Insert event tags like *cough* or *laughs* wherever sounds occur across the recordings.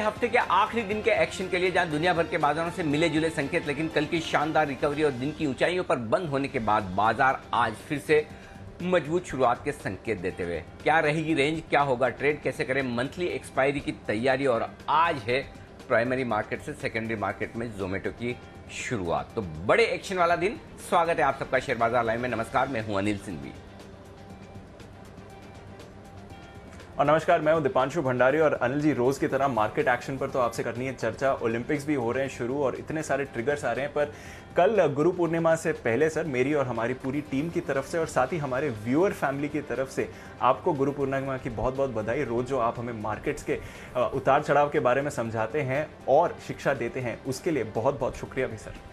हफ़्ते के आखिरी दिन के एक्शन के लिए जहाँ दुनिया भर के बाजारों से मिले जुले संकेत, लेकिन कल की शानदार रिकवरी और दिन की ऊंचाइयों पर बंद होने के बाद बाज़ार आज फिर से मज़बूत शुरुआत के संकेत देते हुए। क्या रहेगी रेंज क्या होगा ट्रेड कैसे करें मंथली एक्सपायरी की तैयारी? और आज है प्राइमरी मार्केट से सेकेंडरी मार्केट में जोमेटो की शुरुआत। तो बड़े एक्शन वाला दिन। स्वागत है आप सबका शेयर बाज़ार लाइव में। नमस्कार, मैं हूँ अनिल सिंघवी। और नमस्कार, मैं हूँ दीपांशु भंडारी और अनिल जी, रोज की तरह मार्केट एक्शन पर तो आपसे करनी है चर्चा। ओलंपिक्स भी हो रहे हैं शुरू और इतने सारे ट्रिगर्स आ रहे हैं, पर कल गुरु पूर्णिमा से पहले सर, मेरी और हमारी पूरी टीम की तरफ़ से और साथ ही हमारे व्यूअर फैमिली की तरफ़ से आपको गुरु पूर्णिमा की बहुत बहुत बधाई। रोज जो आप हमें मार्केट्स के उतार चढ़ाव के बारे में समझाते हैं और शिक्षा देते हैं, उसके लिए बहुत बहुत शुक्रिया भी सर।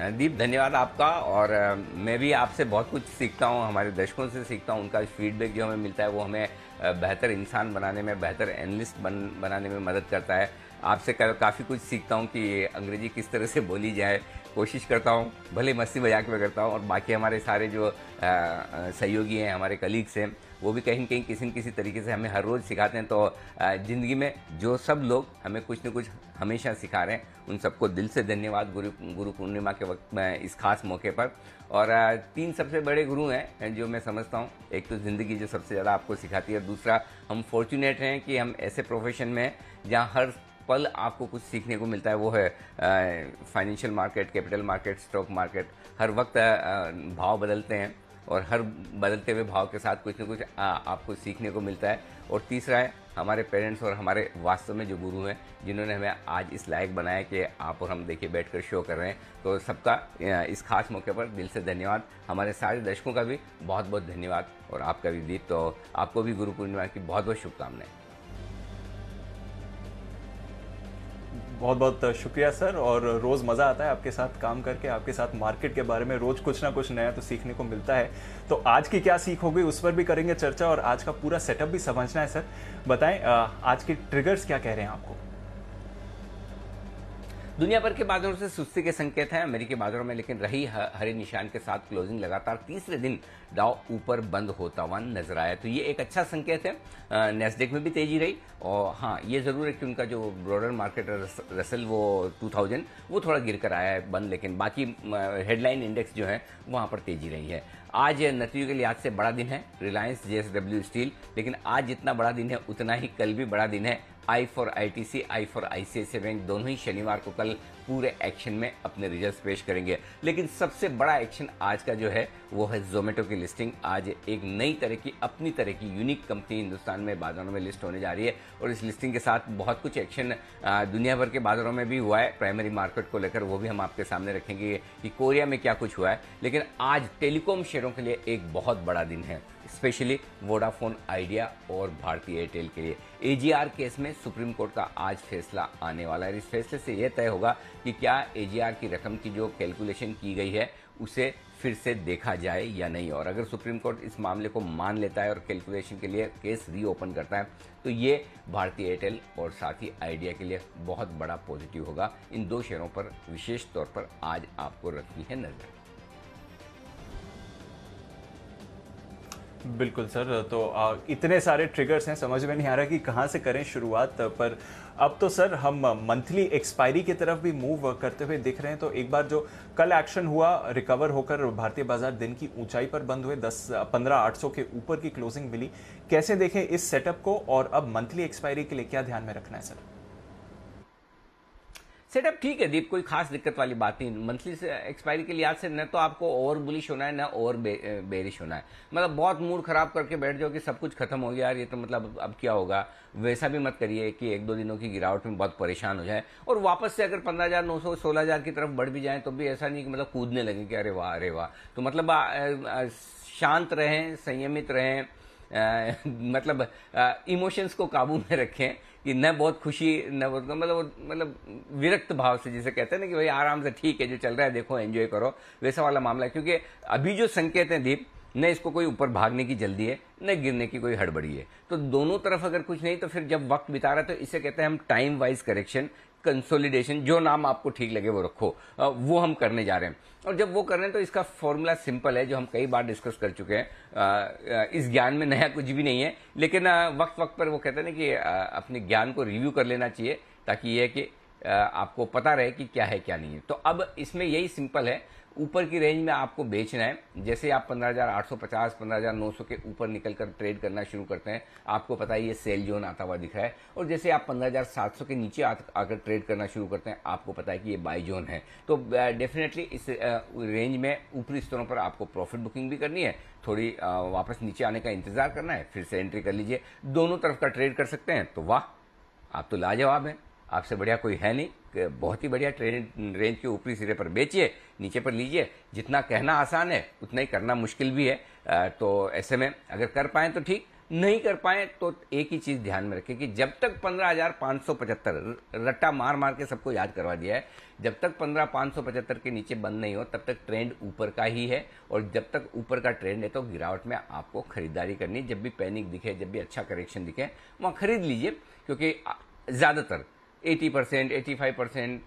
दीप, धन्यवाद आपका। और मैं भी आपसे बहुत कुछ सीखता हूँ, हमारे दर्शकों से सीखता हूँ, उनका फीडबैक जो हमें मिलता है, वो हमें बेहतर इंसान बनाने में, बेहतर एनलिस्ट बन, बनाने में मदद करता है। आपसे काफ़ी कुछ सीखता हूँ कि अंग्रेज़ी किस तरह से बोली जाए, कोशिश करता हूँ, भले मस्ती मज़ाक में करता हूँ, और बाकी हमारे सारे जो सहयोगी हैं, हमारे कलीग्स हैं वो भी कहीं कहीं किसी न किसी तरीके से हमें हर रोज़ सिखाते हैं। तो ज़िंदगी में जो सब लोग हमें कुछ न कुछ हमेशा सिखा रहे हैं, उन सबको दिल से धन्यवाद गुरु गुरु पूर्णिमा के वक्त में इस खास मौके पर। और तीन सबसे बड़े गुरु हैं जो मैं समझता हूँ। एक तो ज़िंदगी जो सबसे ज़्यादा आपको सिखाती है और दूसरा, हम फॉर्चुनेट हैं कि हम ऐसे प्रोफेशन में जहाँ हर पल आपको कुछ सीखने को मिलता है। वो है financial market capital market stock market हर वक्त भाव बदलते हैं। और हर बदलते हुए भाव के साथ कुछ ना कुछ आ, आपको सीखने को मिलता है। और तीसरा है हमारे पेरेंट्स और हमारे वास्तव में जो गुरु हैं जिन्होंने हमें आज इस लायक बनाया कि आप और हम देखिए बैठकर शो कर रहे हैं। तो सबका इस खास मौके पर दिल से धन्यवाद। हमारे सारे दर्शकों का भी बहुत बहुत धन्यवाद और आपका भी दीप तो आपको भी गुरु पूर्णिमा की बहुत बहुत शुभकामनाएँ। बहुत बहुत शुक्रिया, सर, और रोज़ मज़ा आता है आपके साथ काम करके, आपके साथ मार्केट के बारे में रोज़ कुछ ना कुछ नया तो सीखने को मिलता है। तो आज की क्या सीख होगी उस पर भी करेंगे चर्चा और आज का पूरा सेटअप भी समझना है, सर। बताएँ आज के ट्रिगर्स क्या कह रहे हैं आपको? दुनिया भर के बाजारों से सुस्ती के संकेत हैं, अमेरिकी बाजारों में, लेकिन रही हरे निशान के साथ क्लोजिंग लगातार तीसरे दिन डाउ ऊपर बंद होता हुआ नज़र आया। तो ये एक अच्छा संकेत है। नेस्डेक में भी तेज़ी रही। और हाँ ये ज़रूर है कि उनका जो ब्रॉडर मार्केट रसल, वो 2000 वो थोड़ा गिर कर आया है बंद, लेकिन बाकी हेडलाइन इंडेक्स जो है, वहाँ पर तेज़ी रही है। आज नतीजों के लिहाज से बड़ा दिन है रिलायंस जेएसडब्ल्यू स्टील लेकिन आज जितना बड़ा दिन है, उतना ही कल भी बड़ा दिन है। I for ITC, I for ICICI bank दोनों ही शनिवार को कल पूरे एक्शन में अपने रिज़ल्ट पेश करेंगे। लेकिन सबसे बड़ा एक्शन आज का जो है, वो है जोमेटो की लिस्टिंग आज एक नई तरह की, अपनी तरह की यूनिक कंपनी हिंदुस्तान में बाजारों में लिस्ट होने जा रही है और इस लिस्टिंग के साथ बहुत कुछ एक्शन दुनिया भर के बाजारों में भी हुआ है। प्राइमरी मार्केट को लेकर वो भी हम आपके सामने रखेंगे कि कोरिया में क्या कुछ हुआ है। लेकिन आज टेलीकॉम शेयरों के लिए एक बहुत बड़ा दिन है। स्पेशली वोडाफोन, आइडिया और भारतीय एयरटेल के लिए। एजीआर केस में सुप्रीम कोर्ट का आज फैसला आने वाला है। इस फैसले से यह तय होगा कि क्या एजीआर की रकम की जो कैलकुलेशन की गई है, उसे फिर से देखा जाए या नहीं। और अगर सुप्रीम कोर्ट इस मामले को मान लेता है और कैलकुलेशन के लिए केस रीओपन करता है तो ये भारतीय एयरटेल और साथ ही आइडिया के लिए बहुत बड़ा पॉजिटिव होगा। इन दो शेयरों पर विशेष तौर पर आज आपको रखनी है नज़र। बिल्कुल सर तो आ, इतने सारे ट्रिगर्स हैं समझ में नहीं आ रहा कि कहाँ से करें शुरुआत पर अब तो सर हम मंथली एक्सपायरी की तरफ़ भी मूव करते हुए दिख रहे हैं। तो एक बार जो कल एक्शन हुआ रिकवर होकर भारतीय बाज़ार दिन की ऊंचाई पर बंद हुए दस पंद्रह आठ सौ के ऊपर की क्लोजिंग मिली। कैसे देखें इस सेटअप को और अब मंथली एक्सपायरी के लिए क्या ध्यान में रखना है सर? सेटअप ठीक है दीप कोई खास दिक्कत वाली बात नहीं। मंथली से एक्सपायरी के लिहाज से न तो आपको ओवर बुलिश होना है न ओवर बे, बेरिश होना है। मतलब बहुत मूड खराब करके बैठ जाओ कि सब कुछ खत्म हो गया यार ये तो मतलब अब क्या होगा? वैसा भी मत करिए कि एक दो दिनों की गिरावट में बहुत परेशान हो जाए। और वापस से अगर पंद्रह हज़ार नौ सौ सोलह हज़ार की तरफ़ बढ़ भी जाए तो भी ऐसा नहीं कि मतलब कूदने लगे कि अरे वाह अरे वाह। तो मतलब शांत रहें संयमित रहें आ, *laughs* मतलब इमोशंस को काबू में रखें। कि न बहुत खुशी न बहुत मतलब मतलब विरक्त भाव से जिसे कहते हैं ना कि भाई आराम से ठीक है, जो चल रहा है देखो एंजॉय करो, वैसा वाला मामला है। क्योंकि अभी जो संकेत हैं दीप, न इसको कोई ऊपर भागने की जल्दी है, न गिरने की कोई हड़बड़ी है। तो दोनों तरफ़ अगर कुछ नहीं तो फिर जब वक्त बिता रहा है तो इसे कहते हैं हम टाइम वाइज करेक्शन कंसोलिडेशन जो नाम आपको ठीक लगे वो रखो। वो हम करने जा रहे हैं। और जब वो कर रहे हैं तो इसका फॉर्मूला सिंपल है, जो हम कई बार डिस्कस कर चुके हैं। इस ज्ञान में नया कुछ भी नहीं है, लेकिन वक्त वक्त पर वो कहते हैं ना कि अपने ज्ञान को रिव्यू कर लेना चाहिए, ताकि ये कि आपको पता रहे कि क्या है क्या नहीं है। तो अब इसमें यही सिंपल है ऊपर की रेंज में आपको बेचना है। जैसे आप 15,850 15,900 के ऊपर निकलकर ट्रेड करना शुरू करते हैं आपको पता है ये सेल जोन आता हुआ दिख रहा है। और जैसे आप 15,700 के नीचे आकर ट्रेड करना शुरू करते हैं आपको पता है कि ये बाई जोन है। तो डेफिनेटली इस रेंज में ऊपरी स्तरों पर आपको प्रॉफिट बुकिंग भी करनी है। थोड़ी वापस नीचे आने का इंतज़ार करना है फिर से एंट्री कर लीजिए। दोनों तरफ़ का ट्रेड कर सकते हैं तो वाह आप तो लाजवाब हैं। आपसे बढ़िया कोई है नहीं बहुत ही बढ़िया ट्रेन, रेंज के ऊपरी सिरे पर बेचिए, नीचे पर लीजिए। जितना कहना आसान है, उतना ही करना मुश्किल भी है। तो ऐसे में अगर कर पाए तो ठीक, नहीं कर पाए तो एक ही चीज़ ध्यान में रखें कि जब तक पंद्रह हज़ार पाँच सौ पचहत्तर रट्टा मार मार के सबको याद करवा दिया है, जब तक पंद्रह पाँच सौ पचहत्तर के नीचे बंद नहीं हो, तब तक ट्रेंड ऊपर का ही है। और जब तक ऊपर का ट्रेंड है तो गिरावट में आपको खरीदारी करनी जब भी पैनिक दिखे, जब भी अच्छा करेक्शन दिखे, वहाँ खरीद लीजिए, क्योंकि ज़्यादातर 80 परसेंट, एटी परसेंट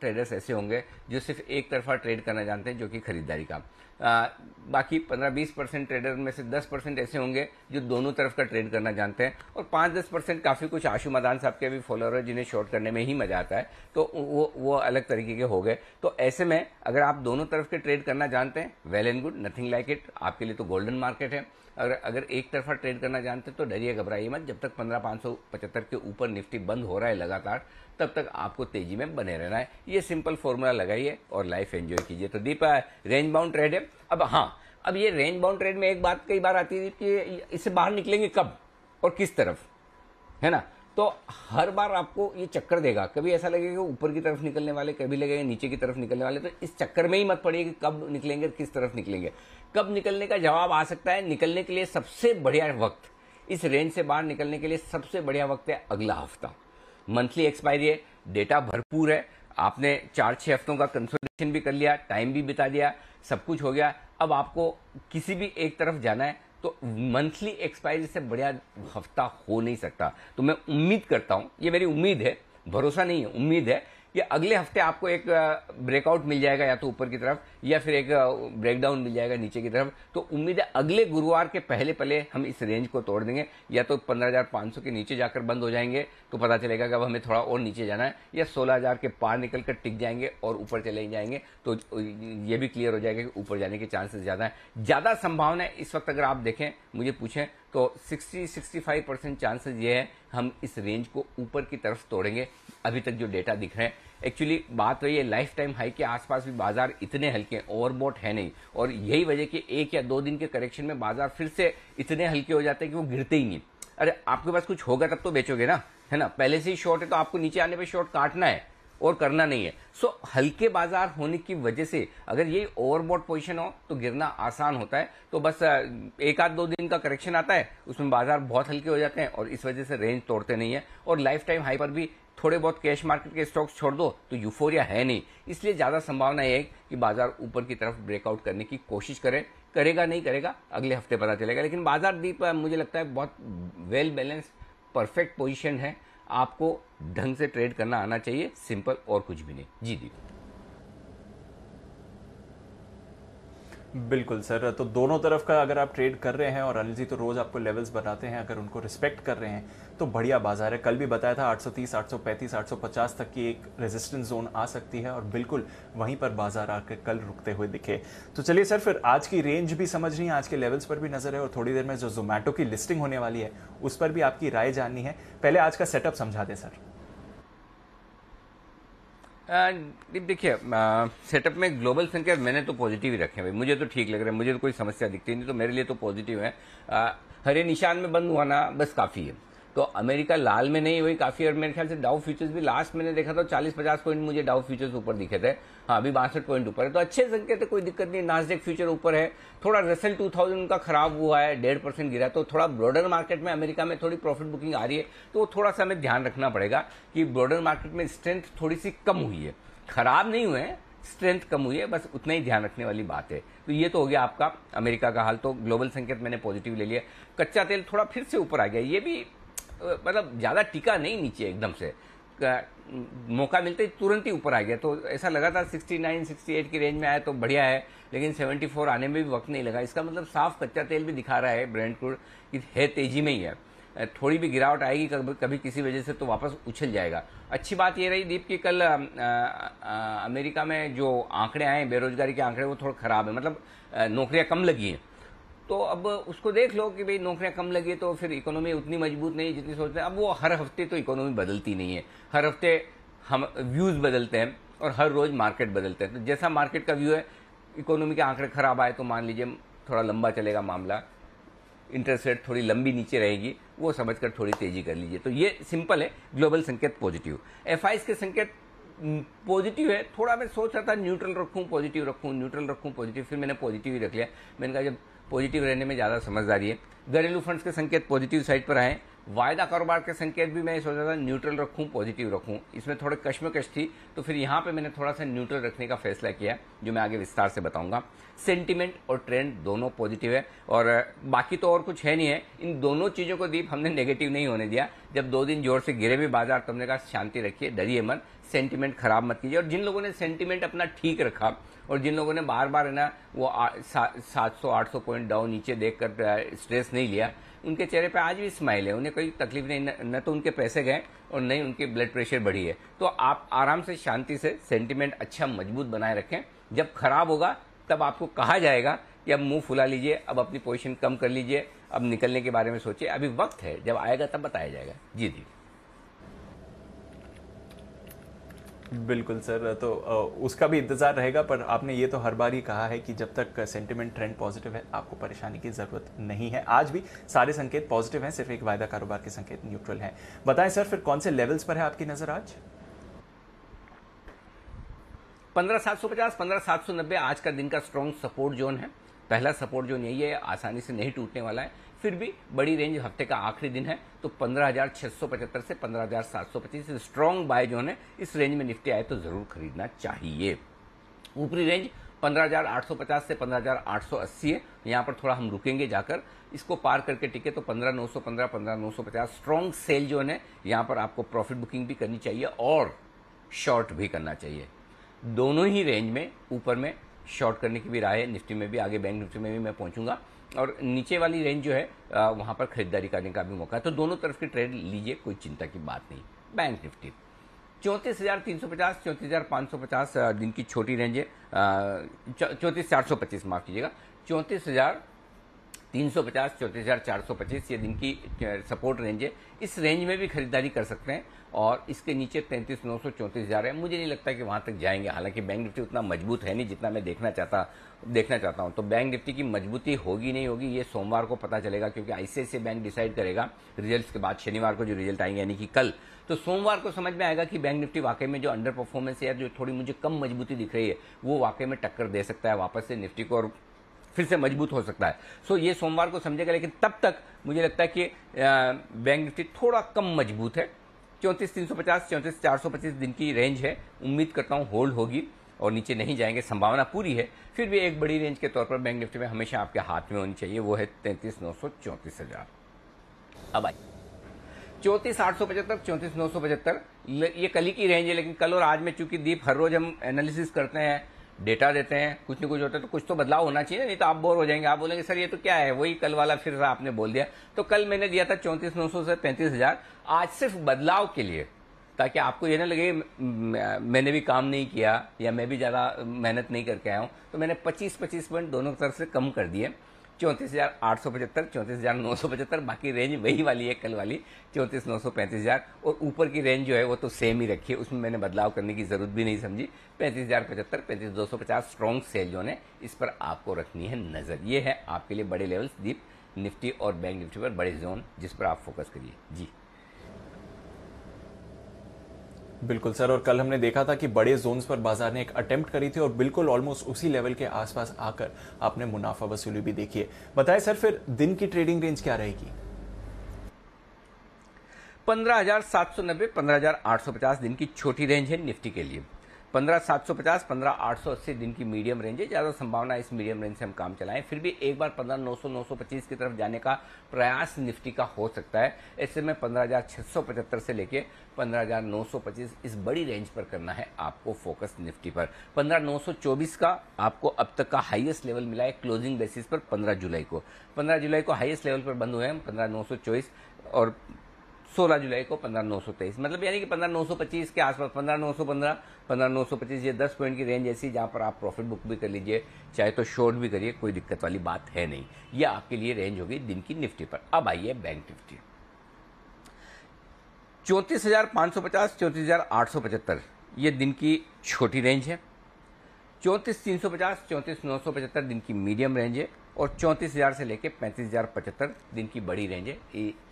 ट्रेडर्स ऐसे होंगे जो सिर्फ़ एक तरफा ट्रेड करना जानते हैं, जो कि खरीदारी का। आ, बाकी 15-20 परसेंट ट्रेडर में से 10 परसेंट ऐसे होंगे जो दोनों तरफ़ का ट्रेड करना जानते हैं। और 5-10 परसेंट काफ़ी कुछ आशु मदान साहब के भी फॉलोअर है जिन्हें शॉर्ट करने में ही मज़ा आता है। तो वो वो अलग तरीके के हो गए। तो ऐसे में अगर आप दोनों तरफ़ के ट्रेड करना जानते हैं well and good nothing like it आपके लिए तो गोल्डन मार्केट है। अगर अगर एक तरफा ट्रेड करना जानते हैं तो डरिए घबराइए मत। जब तक पंद्रह पाँच के ऊपर निफ्टी बंद हो रहा है लगातार तब तक आपको तेज़ी में बने रहना है। ये सिंपल फॉर्मूला लगाइए और लाइफ एंजॉय कीजिए। तो दीपा रेंज बाउंड ट्रेड है। अब हाँ अब ये रेंज बाउंड ट्रेड में एक बात कई बार आती है कि इससे बाहर निकलेंगे कब और किस तरफ़, है ना? तो हर बार आपको ये चक्कर देगा। कभी ऐसा लगेगा ऊपर की तरफ़ निकलने वाले, कभी लगेगा नीचे की तरफ़ निकलने वाले। तो इस चक्कर में ही मत पड़िए कि कब निकलेंगे किस तरफ़ निकलेंगे। कब निकलने का जवाब आ सकता है निकलने के लिए सबसे बढ़िया वक्त। इस रेंज से बाहर निकलने के लिए सबसे बढ़िया वक्त है अगला हफ़्ता। मंथली एक्सपायरी है डेटा भरपूर है। आपने चार छः हफ्तों का कंसल्टेशन भी कर लिया टाइम भी बिता दिया, सब कुछ हो गया। अब आपको किसी भी एक तरफ़ जाना है तो मंथली एक्सपायरी से बढ़िया हफ़्ता हो नहीं सकता। तो मैं उम्मीद करता हूँ, ये मेरी उम्मीद है, भरोसा नहीं है, उम्मीद है कि अगले हफ़्ते आपको एक ब्रेकआउट मिल जाएगा या तो ऊपर की तरफ़, या फिर एक ब्रेकडाउन मिल जाएगा नीचे की तरफ़। तो उम्मीद है अगले गुरुवार के पहले पहले हम इस रेंज को तोड़ देंगे। या तो पंद्रह के नीचे जाकर बंद हो जाएँगे तो पता चलेगा कि अब हमें थोड़ा और नीचे जाना है। या सोलह के पार निकल कर टिक जाएँगे और ऊपर चले जाएँगे। तो ये भी क्लियर हो जाएगा कि ऊपर जाने के चांसेस ज़्यादा है। ज़्यादा संभावना इस वक्त अगर आप देखें, मुझे पूछें तो 60-65 परसेंट चांसेस ये है, हम इस रेंज को ऊपर की तरफ़ तोड़ेंगे। अभी तक जो डेटा दिख रहे हैं एक्चुअली बात रही है लाइफ टाइम हाई के आसपास भी बाज़ार इतने हल्के ओवरबोट है नहीं। और यही वजह कि एक या दो दिन के करेक्शन में बाज़ार फिर से इतने हल्के हो जाते हैं कि वो गिरते ही नहीं। अरे, आपके पास कुछ होगा तब तो बेचोगे ना, है ना? पहले से ही शॉर्ट है तो आपको नीचे आने पर शॉर्ट काटना है। और करना नहीं है। सो so, हल्के बाज़ार होने की वजह से अगर ये ओवरबॉट पोजीशन हो तो गिरना आसान होता है। तो बस एक आध दो दिन का करेक्शन आता है उसमें बाज़ार बहुत हल्के हो जाते हैं और इस वजह से रेंज तोड़ते नहीं है। और लाइफ टाइम हाई पर भी थोड़े बहुत कैश मार्केट के स्टॉक्स छोड़ दो तो यूफोरिया है नहीं। इसलिए ज़्यादा संभावना है कि बाज़ार ऊपर की तरफ़ ब्रेकआउट करने की कोशिश करें। करेगा नहीं करेगा अगले हफ़्ते पता चलेगा। लेकिन बाज़ार दीप मुझे लगता है बहुत वेल बैलेंस परफेक्ट पोजिशन है। आपको ढंग से ट्रेड करना आना चाहिए सिंपल और कुछ भी नहीं। जी दीप बिल्कुल सर। तो दोनों तरफ़ का अगर आप ट्रेड कर रहे हैं और अनिल जी तो रोज आपको लेवल्स बताते हैं अगर उनको रिस्पेक्ट कर रहे हैं तो बढ़िया बाज़ार है। कल भी बताया था 830, 835, 850 तक की एक रेजिस्टेंस जोन आ सकती है और बिल्कुल वहीं पर बाज़ार आकर कल रुकते हुए दिखे। तो चलिए सर फिर आज की रेंज भी समझ रही है आज के लेवल्स पर भी नज़र है और थोड़ी देर में जो जोमेटो की लिस्टिंग होने वाली है उस पर भी आपकी राय जाननी है। पहले आज का सेटअप समझा दें सर। देखिए सेटअप में ग्लोबल संख्या मैंने तो पॉजिटिव ही रखे भाई। मुझे तो ठीक लग रहा है, मुझे तो कोई समस्या दिखती नहीं तो मेरे लिए तो पॉजिटिव है। हरे निशान में बंद हुआ ना, बस काफ़ी है। तो अमेरिका लाल में नहीं हुई काफ़ी और मेरे ख्याल से डाउ फ्यूचर्स भी लास्ट मैंने देखा था चालीस पचास पॉइंट मुझे डाउ फ्यूचर्स ऊपर दिखे थे। हाँ अभी बासठ पॉइंट ऊपर है। तो अच्छे संकेत है, कोई दिक्कत नहीं नाजडेक फ्यूचर ऊपर है। थोड़ा रसल टू थाउज़ेंड का खराब हुआ है, डेढ़ परसेंट गिरा तो थोड़ा ब्रॉडर मार्केट में अमेरिका में थोड़ी प्रॉफिट बुकिंग आ रही है तो थोड़ा सा हमें ध्यान रखना पड़ेगा कि ब्रॉडर मार्केट में स्ट्रेंथ थोड़ी सी कम हुई है। खराब नहीं हुए स्ट्रेंथ कम हुई है, बस उतना ही ध्यान रखने वाली बात है। तो ये तो हो गया आपका अमेरिका का हाल तो ग्लोबल संकेत मैंने पॉजिटिव ले लिया। कच्चा तेल थोड़ा फिर से ऊपर आ गया, ये भी मतलब ज़्यादा टिका नहीं नीचे एकदम से। मौका मिलते ही तुरंत ही ऊपर आ गया। तो ऐसा लगा था 69, 68 की रेंज में आया तो बढ़िया है लेकिन 74 आने में भी वक्त नहीं लगा। इसका मतलब साफ़ कच्चा तेल भी दिखा रहा है ब्रांड क्रूड कि है तेज़ी में ही है। थोड़ी भी गिरावट आएगी कभी कभी किसी वजह से तो वापस उछल जाएगा। अच्छी बात ये रही दीप कि कल आ, आ, अमेरिका में जो आंकड़े आए बेरोजगारी के आंकड़े वो थोड़ा खराब है। मतलब नौकरियाँ कम लगी हैं। तो अब उसको देख लो कि भाई नौकरियाँ कम लगी तो फिर इकोनॉमी उतनी मज़बूत नहीं जितनी सोचते हैं। अब वो हर हफ़्ते तो इकोनॉमी बदलती नहीं है। हर हफ़्ते हम व्यूज़ बदलते हैं और हर रोज मार्केट बदलते हैं। तो जैसा मार्केट का व्यू है इकोनॉमी के आंकड़े खराब आए तो मान लीजिए थोड़ा लंबा चलेगा मामला। इंटरेस्ट रेट थोड़ी लंबी नीचे रहेगी, वो समझकर थोड़ी तेज़ी कर लीजिए। तो ये सिंपल है ग्लोबल संकेत पॉजिटिव एफ़ के संकेत पॉजिटिव है। थोड़ा मैं सोच रहा था न्यूट्रल रखूँ पॉजिटिव रखूँ न्यूट्रल रखूँ पॉजिटिव फिर मैंने पॉजिटिव ही रख लिया। मैंने कहा जब पॉजिटिव रहने में ज़्यादा समझदारी है। घरेलू फंड्स के संकेत पॉजिटिव साइड पर आए। वायदा कारोबार के संकेत भी मैं सोचा था, न्यूट्रल रखूँ, पॉजिटिव रखूँ। इसमें थोड़े कश्मकश थी तो फिर यहाँ पे मैंने थोड़ा सा न्यूट्रल रखने का फैसला किया, जो मैं आगे विस्तार से बताऊँगा। सेंटिमेंट और ट्रेंड दोनों पॉजिटिव है, और बाकी तो और कुछ है नहीं है। इन दोनों चीज़ों को दीप हमने नेगेटिव नहीं होने दिया। जब दो दिन ज़ोर से गिरे भी बाज़ार तुमने कहा शांति रखिए, डरिए मन सेंटिमेंट खराब मत कीजिए। और जिन लोगों ने सेंटिमेंट अपना ठीक रखा और जिन लोगों ने बार बार है ना वो सात सौ आठ सौ पॉइंट डाउन नीचे देखकर स्ट्रेस नहीं लिया उनके चेहरे पे आज भी स्माइल है उन्हें कोई तकलीफ़ नहीं न, न तो उनके पैसे गए और न ही उनकी ब्लड प्रेशर बढ़ी है। तो आप आराम से शांति से सेंटिमेंट अच्छा मज़बूत बनाए रखें। जब खराब होगा तब आपको कहा जाएगा कि अब मुँह फुला लीजिए अब अपनी पोजीशन कम कर लीजिए अब निकलने के बारे में सोचिए। अभी वक्त है जब आएगा तब बताया जाएगा। जी जी। बिल्कुल सर तो उसका भी इंतज़ार रहेगा, पर आपने ये तो हर बार ही कहा है कि जब तक सेंटिमेंट ट्रेंड पॉजिटिव है, आपको परेशानी की ज़रूरत नहीं है। आज भी सारे संकेत पॉजिटिव हैं, सिर्फ़ एक वायदा कारोबार के संकेत न्यूट्रल हैं। बताएँ सर, फिर कौन से लेवल्स पर है आपकी नज़र आज? पंद्रह सात सौ पचास, पंद्रह सात सौ नब्बे, आज का दिन का स्ट्रॉन्ग सपोर्ट जोन है। पहला सपोर्ट जोन यही है, आसानी से नहीं टूटने वाला है। फिर भी बड़ी रेंज हफ़्ते का आखिरी दिन है तो पंद्रह हज़ार छह सौ पचहत्तर से पंद्रह हज़ार सात सौ पच्चीस स्ट्रॉन्ग बाय जो है इस रेंज में निफ्टी आए तो ज़रूर खरीदना चाहिए। ऊपरी रेंज पंद्रह हज़ार आठ सौ पचास से पंद्रह हज़ार आठ सौ अस्सी है। यहाँ पर थोड़ा हम रुकेंगे जाकर। इसको पार करके टिके तो पंद्रह नौ सौ पंद्रह पंद्रह नौ सौ पचास स्ट्रॉन्ग सेल जो है यहाँ पर आपको प्रॉफिट बुकिंग भी करनी चाहिए और शॉर्ट भी करना चाहिए। दोनों ही रेंज में, ऊपर में शॉर्ट करने की भी राय है। निफ्टी में भी, आगे बैंक निफ्टी में भी मैं पहुंचूँगा। और नीचे वाली रेंज जो है वहाँ पर खरीदारी करने का भी मौका है। तो दोनों तरफ़ की ट्रेड लीजिए, कोई चिंता की बात नहीं। बैंक निफ्टी चौंतीस हज़ार तीन सौ पचास, चौंतीस हज़ार पाँच सौ पचास दिन की छोटी रेंज है। चौंतीस चार सौ पच्चीस माफ़ कीजिएगा। चौंतीस हज़ार तीन सौ पचास, चौंतीस हज़ार चार सौ पच्चीस ये दिन की सपोर्ट रेंज है। इस रेंज में भी खरीदारी कर सकते हैं और इसके नीचे तैंतीस नौ सौ चौंतीस हज़ार है। मुझे नहीं लगता कि वहाँ तक जाएँगे। हालाँकि बैंक निफ्टी उतना मज़बूत है नहीं जितना मैं देखना चाहता देखना चाहता हूँ। तो बैंक निफ्टी की मजबूती होगी नहीं होगी, ये सोमवार को पता चलेगा, क्योंकि आईसीआईसी बैंक डिसाइड करेगा रिज़ल्ट के बाद, शनिवार को जो रिज़ल्ट आएँगे, यानी कि कल। तो सोमवार को समझ में आएगा कि बैंक निफ्टी वाकई में जो अंडर परफॉर्मेंस है जो थोड़ी मुझे कम मजबूती दिख रही है, वो वाकई में टक्कर दे सकता है वापस से निफ्टी को और फिर से मज़बूत हो सकता है। सो ये सोमवार को समझेगा, लेकिन तब तक मुझे लगता है कि बैंक निफ्टी थोड़ा कम मज़बूत है। चौंतीस तीन सौ पचास, चौंतीस चार सौ पच्चीस दिन की रेंज है। उम्मीद करता हूँ होल्ड होगी। और नीचे नहीं जाएँगे, संभावना पूरी है। फिर भी एक बड़ी रेंज के तौर पर बैंक निफ्टी में हमेशा आपके हाथ में होनी चाहिए, वो है तैंतीस नौ सौ चौंतीस हज़ार। अब आई चौंतीस आठ सौ पचहत्तर, चौंतीस नौ सौ पचहत्तर ये कल ही की रेंज है, लेकिन कल और आज में चूँकि दीप हर रोज हम एनालिसिस करते हैं डेटा देते हैं, कुछ न कुछ होता है तो कुछ तो बदलाव होना चाहिए, नहीं तो आप बोर हो जाएँगे। आप बोलेंगे, सर, ये तो क्या है? वही कल वाला फिर आपने बोल दिया। तो कल मैंने दिया था चौंतीस नौ सौ से पैंतीस हज़ार। आज सिर्फ़ बदलाव के लिए ताकि आपको ये ना लगे मैंने भी काम नहीं किया या मैं भी ज़्यादा मेहनत नहीं करके आया हूँ। तो मैंने 25-25 पॉइंट दोनों तरफ़ से कम कर दिए। चौंतीस हज़ार आठ सौ पचहत्तर, चौंतीस हज़ार नौ सौ पचहत्तर, बाकी रेंज वही वाली है, कल वाली, चौंतीस नौ सौ पैंतीस हज़ार। और ऊपर की रेंज जो है वो तो सेम ही रखी है, उसमें मैंने बदलाव करने की ज़रूरत भी नहीं समझी। पैंतीस हज़ार पचहत्तर, पैंतीस दो सौ पचास स्ट्रॉन्ग सेल जो है, इस पर आपको रखनी है नज़र। ये है आपके लिए बड़े लेवल्स दीप, निफ्टी और बैंक निफ्टी पर बड़े जोन जिस पर आप फोकस करिए। जी। बिल्कुल सर, और कल हमने देखा था कि बड़े जोन्स पर बाज़ार ने एक अटेम्प्ट करी थी और बिल्कुल ऑलमोस्ट उसी लेवल के आसपास आकर आपने मुनाफा वसूली भी देखी है। बताए सर, फिर दिन की ट्रेडिंग रेंज क्या रहेगी? पंद्रह हज़ार सात सौ नब्बे, पंद्रह हज़ार आठ सौ पचास दिन की छोटी रेंज है निफ्टी के लिए। पंद्रह सात सौ पचास, पंद्रह आठ सौ अस्सी दिन की मीडियम रेंज है। ज़्यादा संभावना इस मीडियम रेंज से हम काम चलाएँ। फिर भी एक बार पंद्रह नौ सौ नौ सौ पच्चीस की तरफ़ जाने का प्रयास निफ्टी का हो सकता है। ऐसे में पंद्रह हज़ार छह सौ पचहत्तर से लेके पंद्रह हज़ार नौ सौ पच्चीस इस बड़ी रेंज पर करना है आपको फोकस निफ्टी पर। पंद्रह नौ सौ चौबीस का आपको अब तक का हाईएस्ट लेवल मिला है क्लोजिंग बेसिस पर पंद्रह जुलाई को। पंद्रह जुलाई को हाईएस्ट लेवल पर बंद हुए हैं पंद्रह नौ सौ चौबीस और 16 जुलाई को पंद्रह नौ सौ तेईस। मतलब यानी कि पंद्रह नौ सौ पच्चीस के आसपास, पंद्रह नौ सौ पंद्रह पंद्रह नौ सौ पच्चीस, ये दस पॉइंट की रेंज ऐसी जहाँ पर आप प्रॉफिट बुक भी कर लीजिए, चाहे तो शॉर्ट भी करिए, कोई दिक्कत वाली बात है नहीं। ये आपके लिए रेंज होगी दिन की निफ्टी पर। अब आइए बैंक निफ्टी। चौंतीस हज़ार पाँच सौ पचास, चौंतीस हज़ार आठ सौ पचहत्तर, ये दिन की छोटी रेंज है। चौंतीस तीन सौ पचास, चौंतीस नौ सौ पचहत्तर दिन की मीडियम रेंज है और चौंतीस हज़ार से लेकर पैंतीस हज़ार पचहत्तर दिन की बड़ी रेंज है।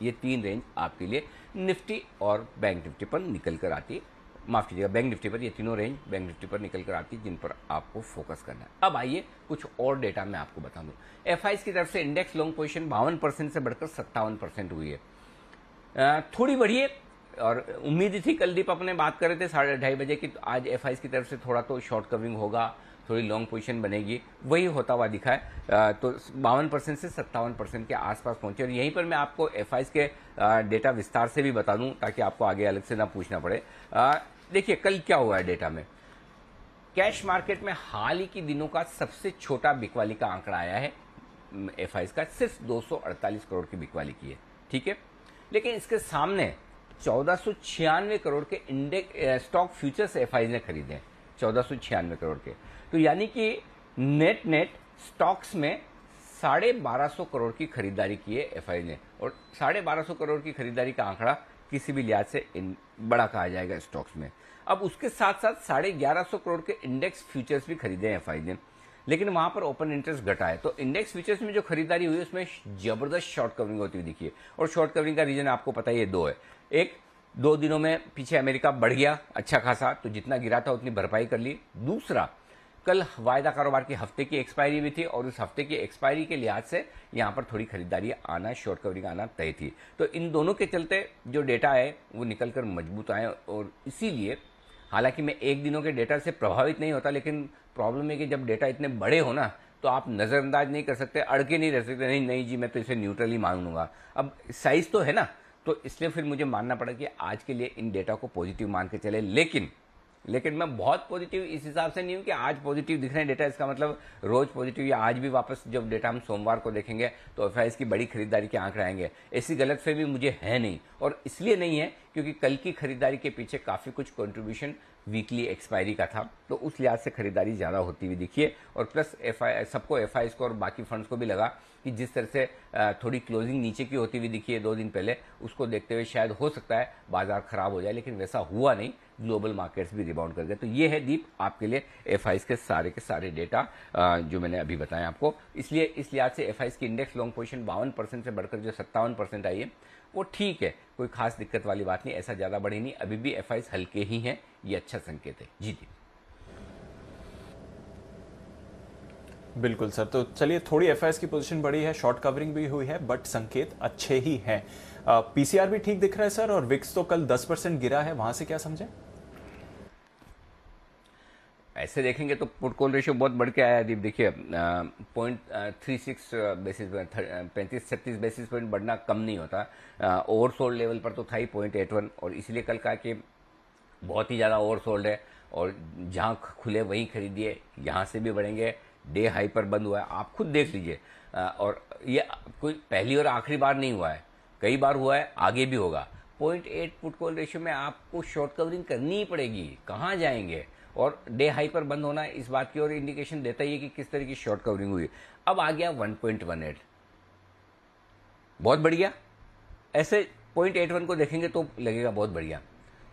ये तीन रेंज आपके लिए निफ्टी और बैंक निफ्टी पर निकल कर आती है। माफ़ कीजिएगा, बैंक निफ्टी पर ये तीनों रेंज, बैंक निफ्टी पर निकल कर आती है, जिन पर आपको फोकस करना है। अब आइए कुछ और डेटा मैं आपको बता दूँ एफ़ की तरफ़ से इंडेक्स लॉन्ग पोजिशन बावन परसेंट से बढ़कर सत्तावन परसेंट हुई है। थोड़ी बढ़ी है और उम्मीद थी कल दीप अपने बात कर रहे थे साढ़े ढाई बजे की तो आज एफ़ की तरफ़ से थोड़ा तो शॉर्ट कवरिंग होगा, थोड़ी लॉन्ग पोजीशन बनेगी, वही होता हुआ दिखा है। तो बावन परसेंट से सत्तावन परसेंट के आसपास पहुँचे और यहीं पर मैं आपको एफआईएस के डेटा विस्तार से भी बता दूँ, ताकि आपको आगे अलग से ना पूछना पड़े। देखिए, कल क्या हुआ है डेटा में? कैश मार्केट में हाल ही के दिनों का सबसे छोटा बिकवाली का आंकड़ा आया है। एफ़ का सिर्फ़ दो सौ अड़तालीस करोड़ की बिकवाली की है, ठीक है? लेकिन इसके सामने चौदह करोड़ के इंडेक्स स्टॉक फ्यूचर्स एफ़ ने खरीदे हैं, चौदह करोड़ के। तो यानी कि नेट नेट स्टॉक्स में साढ़े बारह सौ करोड़ की खरीदारी की है एफ़ ने, और साढ़े बारह करोड़ की खरीदारी का आंकड़ा किसी भी लिहाज से बड़ा कहा जाएगा स्टॉक्स में। अब उसके साथ साथ साढ़े ग्यारह सौ करोड़ के इंडेक्स फ्यूचर्स भी खरीदे हैं एफ़ ने, लेकिन वहाँ पर ओपन इंटरेस्ट घटा है। तो इंडेक्स फ्यूचर्स में जो खरीदारी हुई, उसमें ज़बरदस्त शॉर्ट कवरिंग होती हुई दिखी और शॉर्ट कवरिंग का रीजन आपको पता ही है, दो है। एक, दो दिनों में पीछे अमेरिका बढ़ गया अच्छा खासा तो जितना गिरा था उतनी भरपाई कर ली। दूसरा, कल वायदा कारोबार के हफ़्ते की एक्सपायरी भी थी और उस हफ़्ते की एक्सपायरी के लिहाज से यहाँ पर थोड़ी खरीदारी आना शॉर्ट कवरिंग आना तय थी। तो इन दोनों के चलते जो डेटा है वो निकल कर मज़बूत आए और इसीलिए, हालाँकि मैं एक दिनों के डेटा से प्रभावित नहीं होता, लेकिन प्रॉब्लम है कि जब डेटा इतने बड़े हो ना तो आप नजरअंदाज नहीं कर सकते, अड़के नहीं रह सकते, नहीं नहीं जी, मैं तो इसे न्यूट्रल ही मानूँगा। अब साइज़ तो है ना तो इसलिए फिर मुझे मानना पड़ा कि आज के लिए इन डेटा को पॉजिटिव मान के चले। लेकिन लेकिन मैं बहुत पॉजिटिव, इस हिसाब से नहीं हूँ कि आज पॉजिटिव दिख रहे हैं डेटा। इसका मतलब रोज पॉजिटिव या आज भी वापस जब डेटा हम सोमवार को देखेंगे तो एफ़ की बड़ी खरीदारी के आंकड़े आएँगे। ऐसी गलत फेमी मुझे है नहीं। और इसलिए नहीं है क्योंकि कल की खरीदारी के पीछे काफ़ी कुछ कंट्रीब्यूशन वीकली एक्सपायरी का था तो उस लिहाज से खरीदारी ज़्यादा होती हुई दिखी है। और प्लस एफ़ सबको एफआईएस को और बाकी फंड्स को भी लगा कि जिस तरह से थोड़ी क्लोजिंग नीचे की होती हुई दिखी है दो दिन पहले, उसको देखते हुए शायद हो सकता है बाज़ार खराब हो जाए, लेकिन वैसा हुआ नहीं। ग्लोबल मार्केट्स भी रिबाउंड कर गए। तो ये है दीप, आपके लिए एफ़ के सारे के सारे डेटा जो मैंने अभी बताया आपको। इसलिए, इस लिहाज से एफ़ की इंडेक्स लॉन्ग पोजिशन बावन से बढ़कर जो सत्तावन आई है वो ठीक है, कोई खास दिक्कत वाली बात नहीं, ऐसा ज़्यादा बढ़ी नहीं, अभी भी एफ़आईएस हल्के ही हैं, ये अच्छा संकेत है। जी जी। बिल्कुल सर तो चलिए, थोड़ी एफ़आईएस की पोजीशन बढ़ी है शॉर्ट कवरिंग भी हुई है बट संकेत अच्छे ही हैं। पीसीआर भी ठीक दिख रहा है सर, और विक्स तो कल 10 परसेंट गिरा है, वहाँ से क्या समझे? ऐसे देखेंगे तो पुटकोल रेशियो बहुत बढ़ के आया दीप। देखिए point three six basis point पैंतीस, छत्तीस बेसिस पॉइंट बढ़ना कम नहीं होता। ओवरसोल्ड लेवल पर तो था ही पॉइंट एट वन और इसलिए कल कहा कि बहुत ही ज़्यादा ओवरसोल्ड है, और जहाँ खुले वहीं खरीदिए, यहाँ से भी बढ़ेंगे। डे हाई पर बंद हुआ है, आप खुद देख लीजिए। और ये कोई पहली और आखिरी बार नहीं हुआ है, कई बार हुआ है, आगे भी होगा। पॉइंट एट पुटकोल रेशियो में आपको शॉर्ट कवरिंग करनी ही पड़ेगी, कहाँ जाएँगे? और डे हाई पर बंद होना इस बात की और इंडिकेशन देता ही है कि किस तरह की शॉर्ट कवरिंग हुई। अब आ गया 1.18 बहुत बढ़िया। ऐसे पॉइंट एट वन को देखेंगे तो लगेगा बहुत बढ़िया।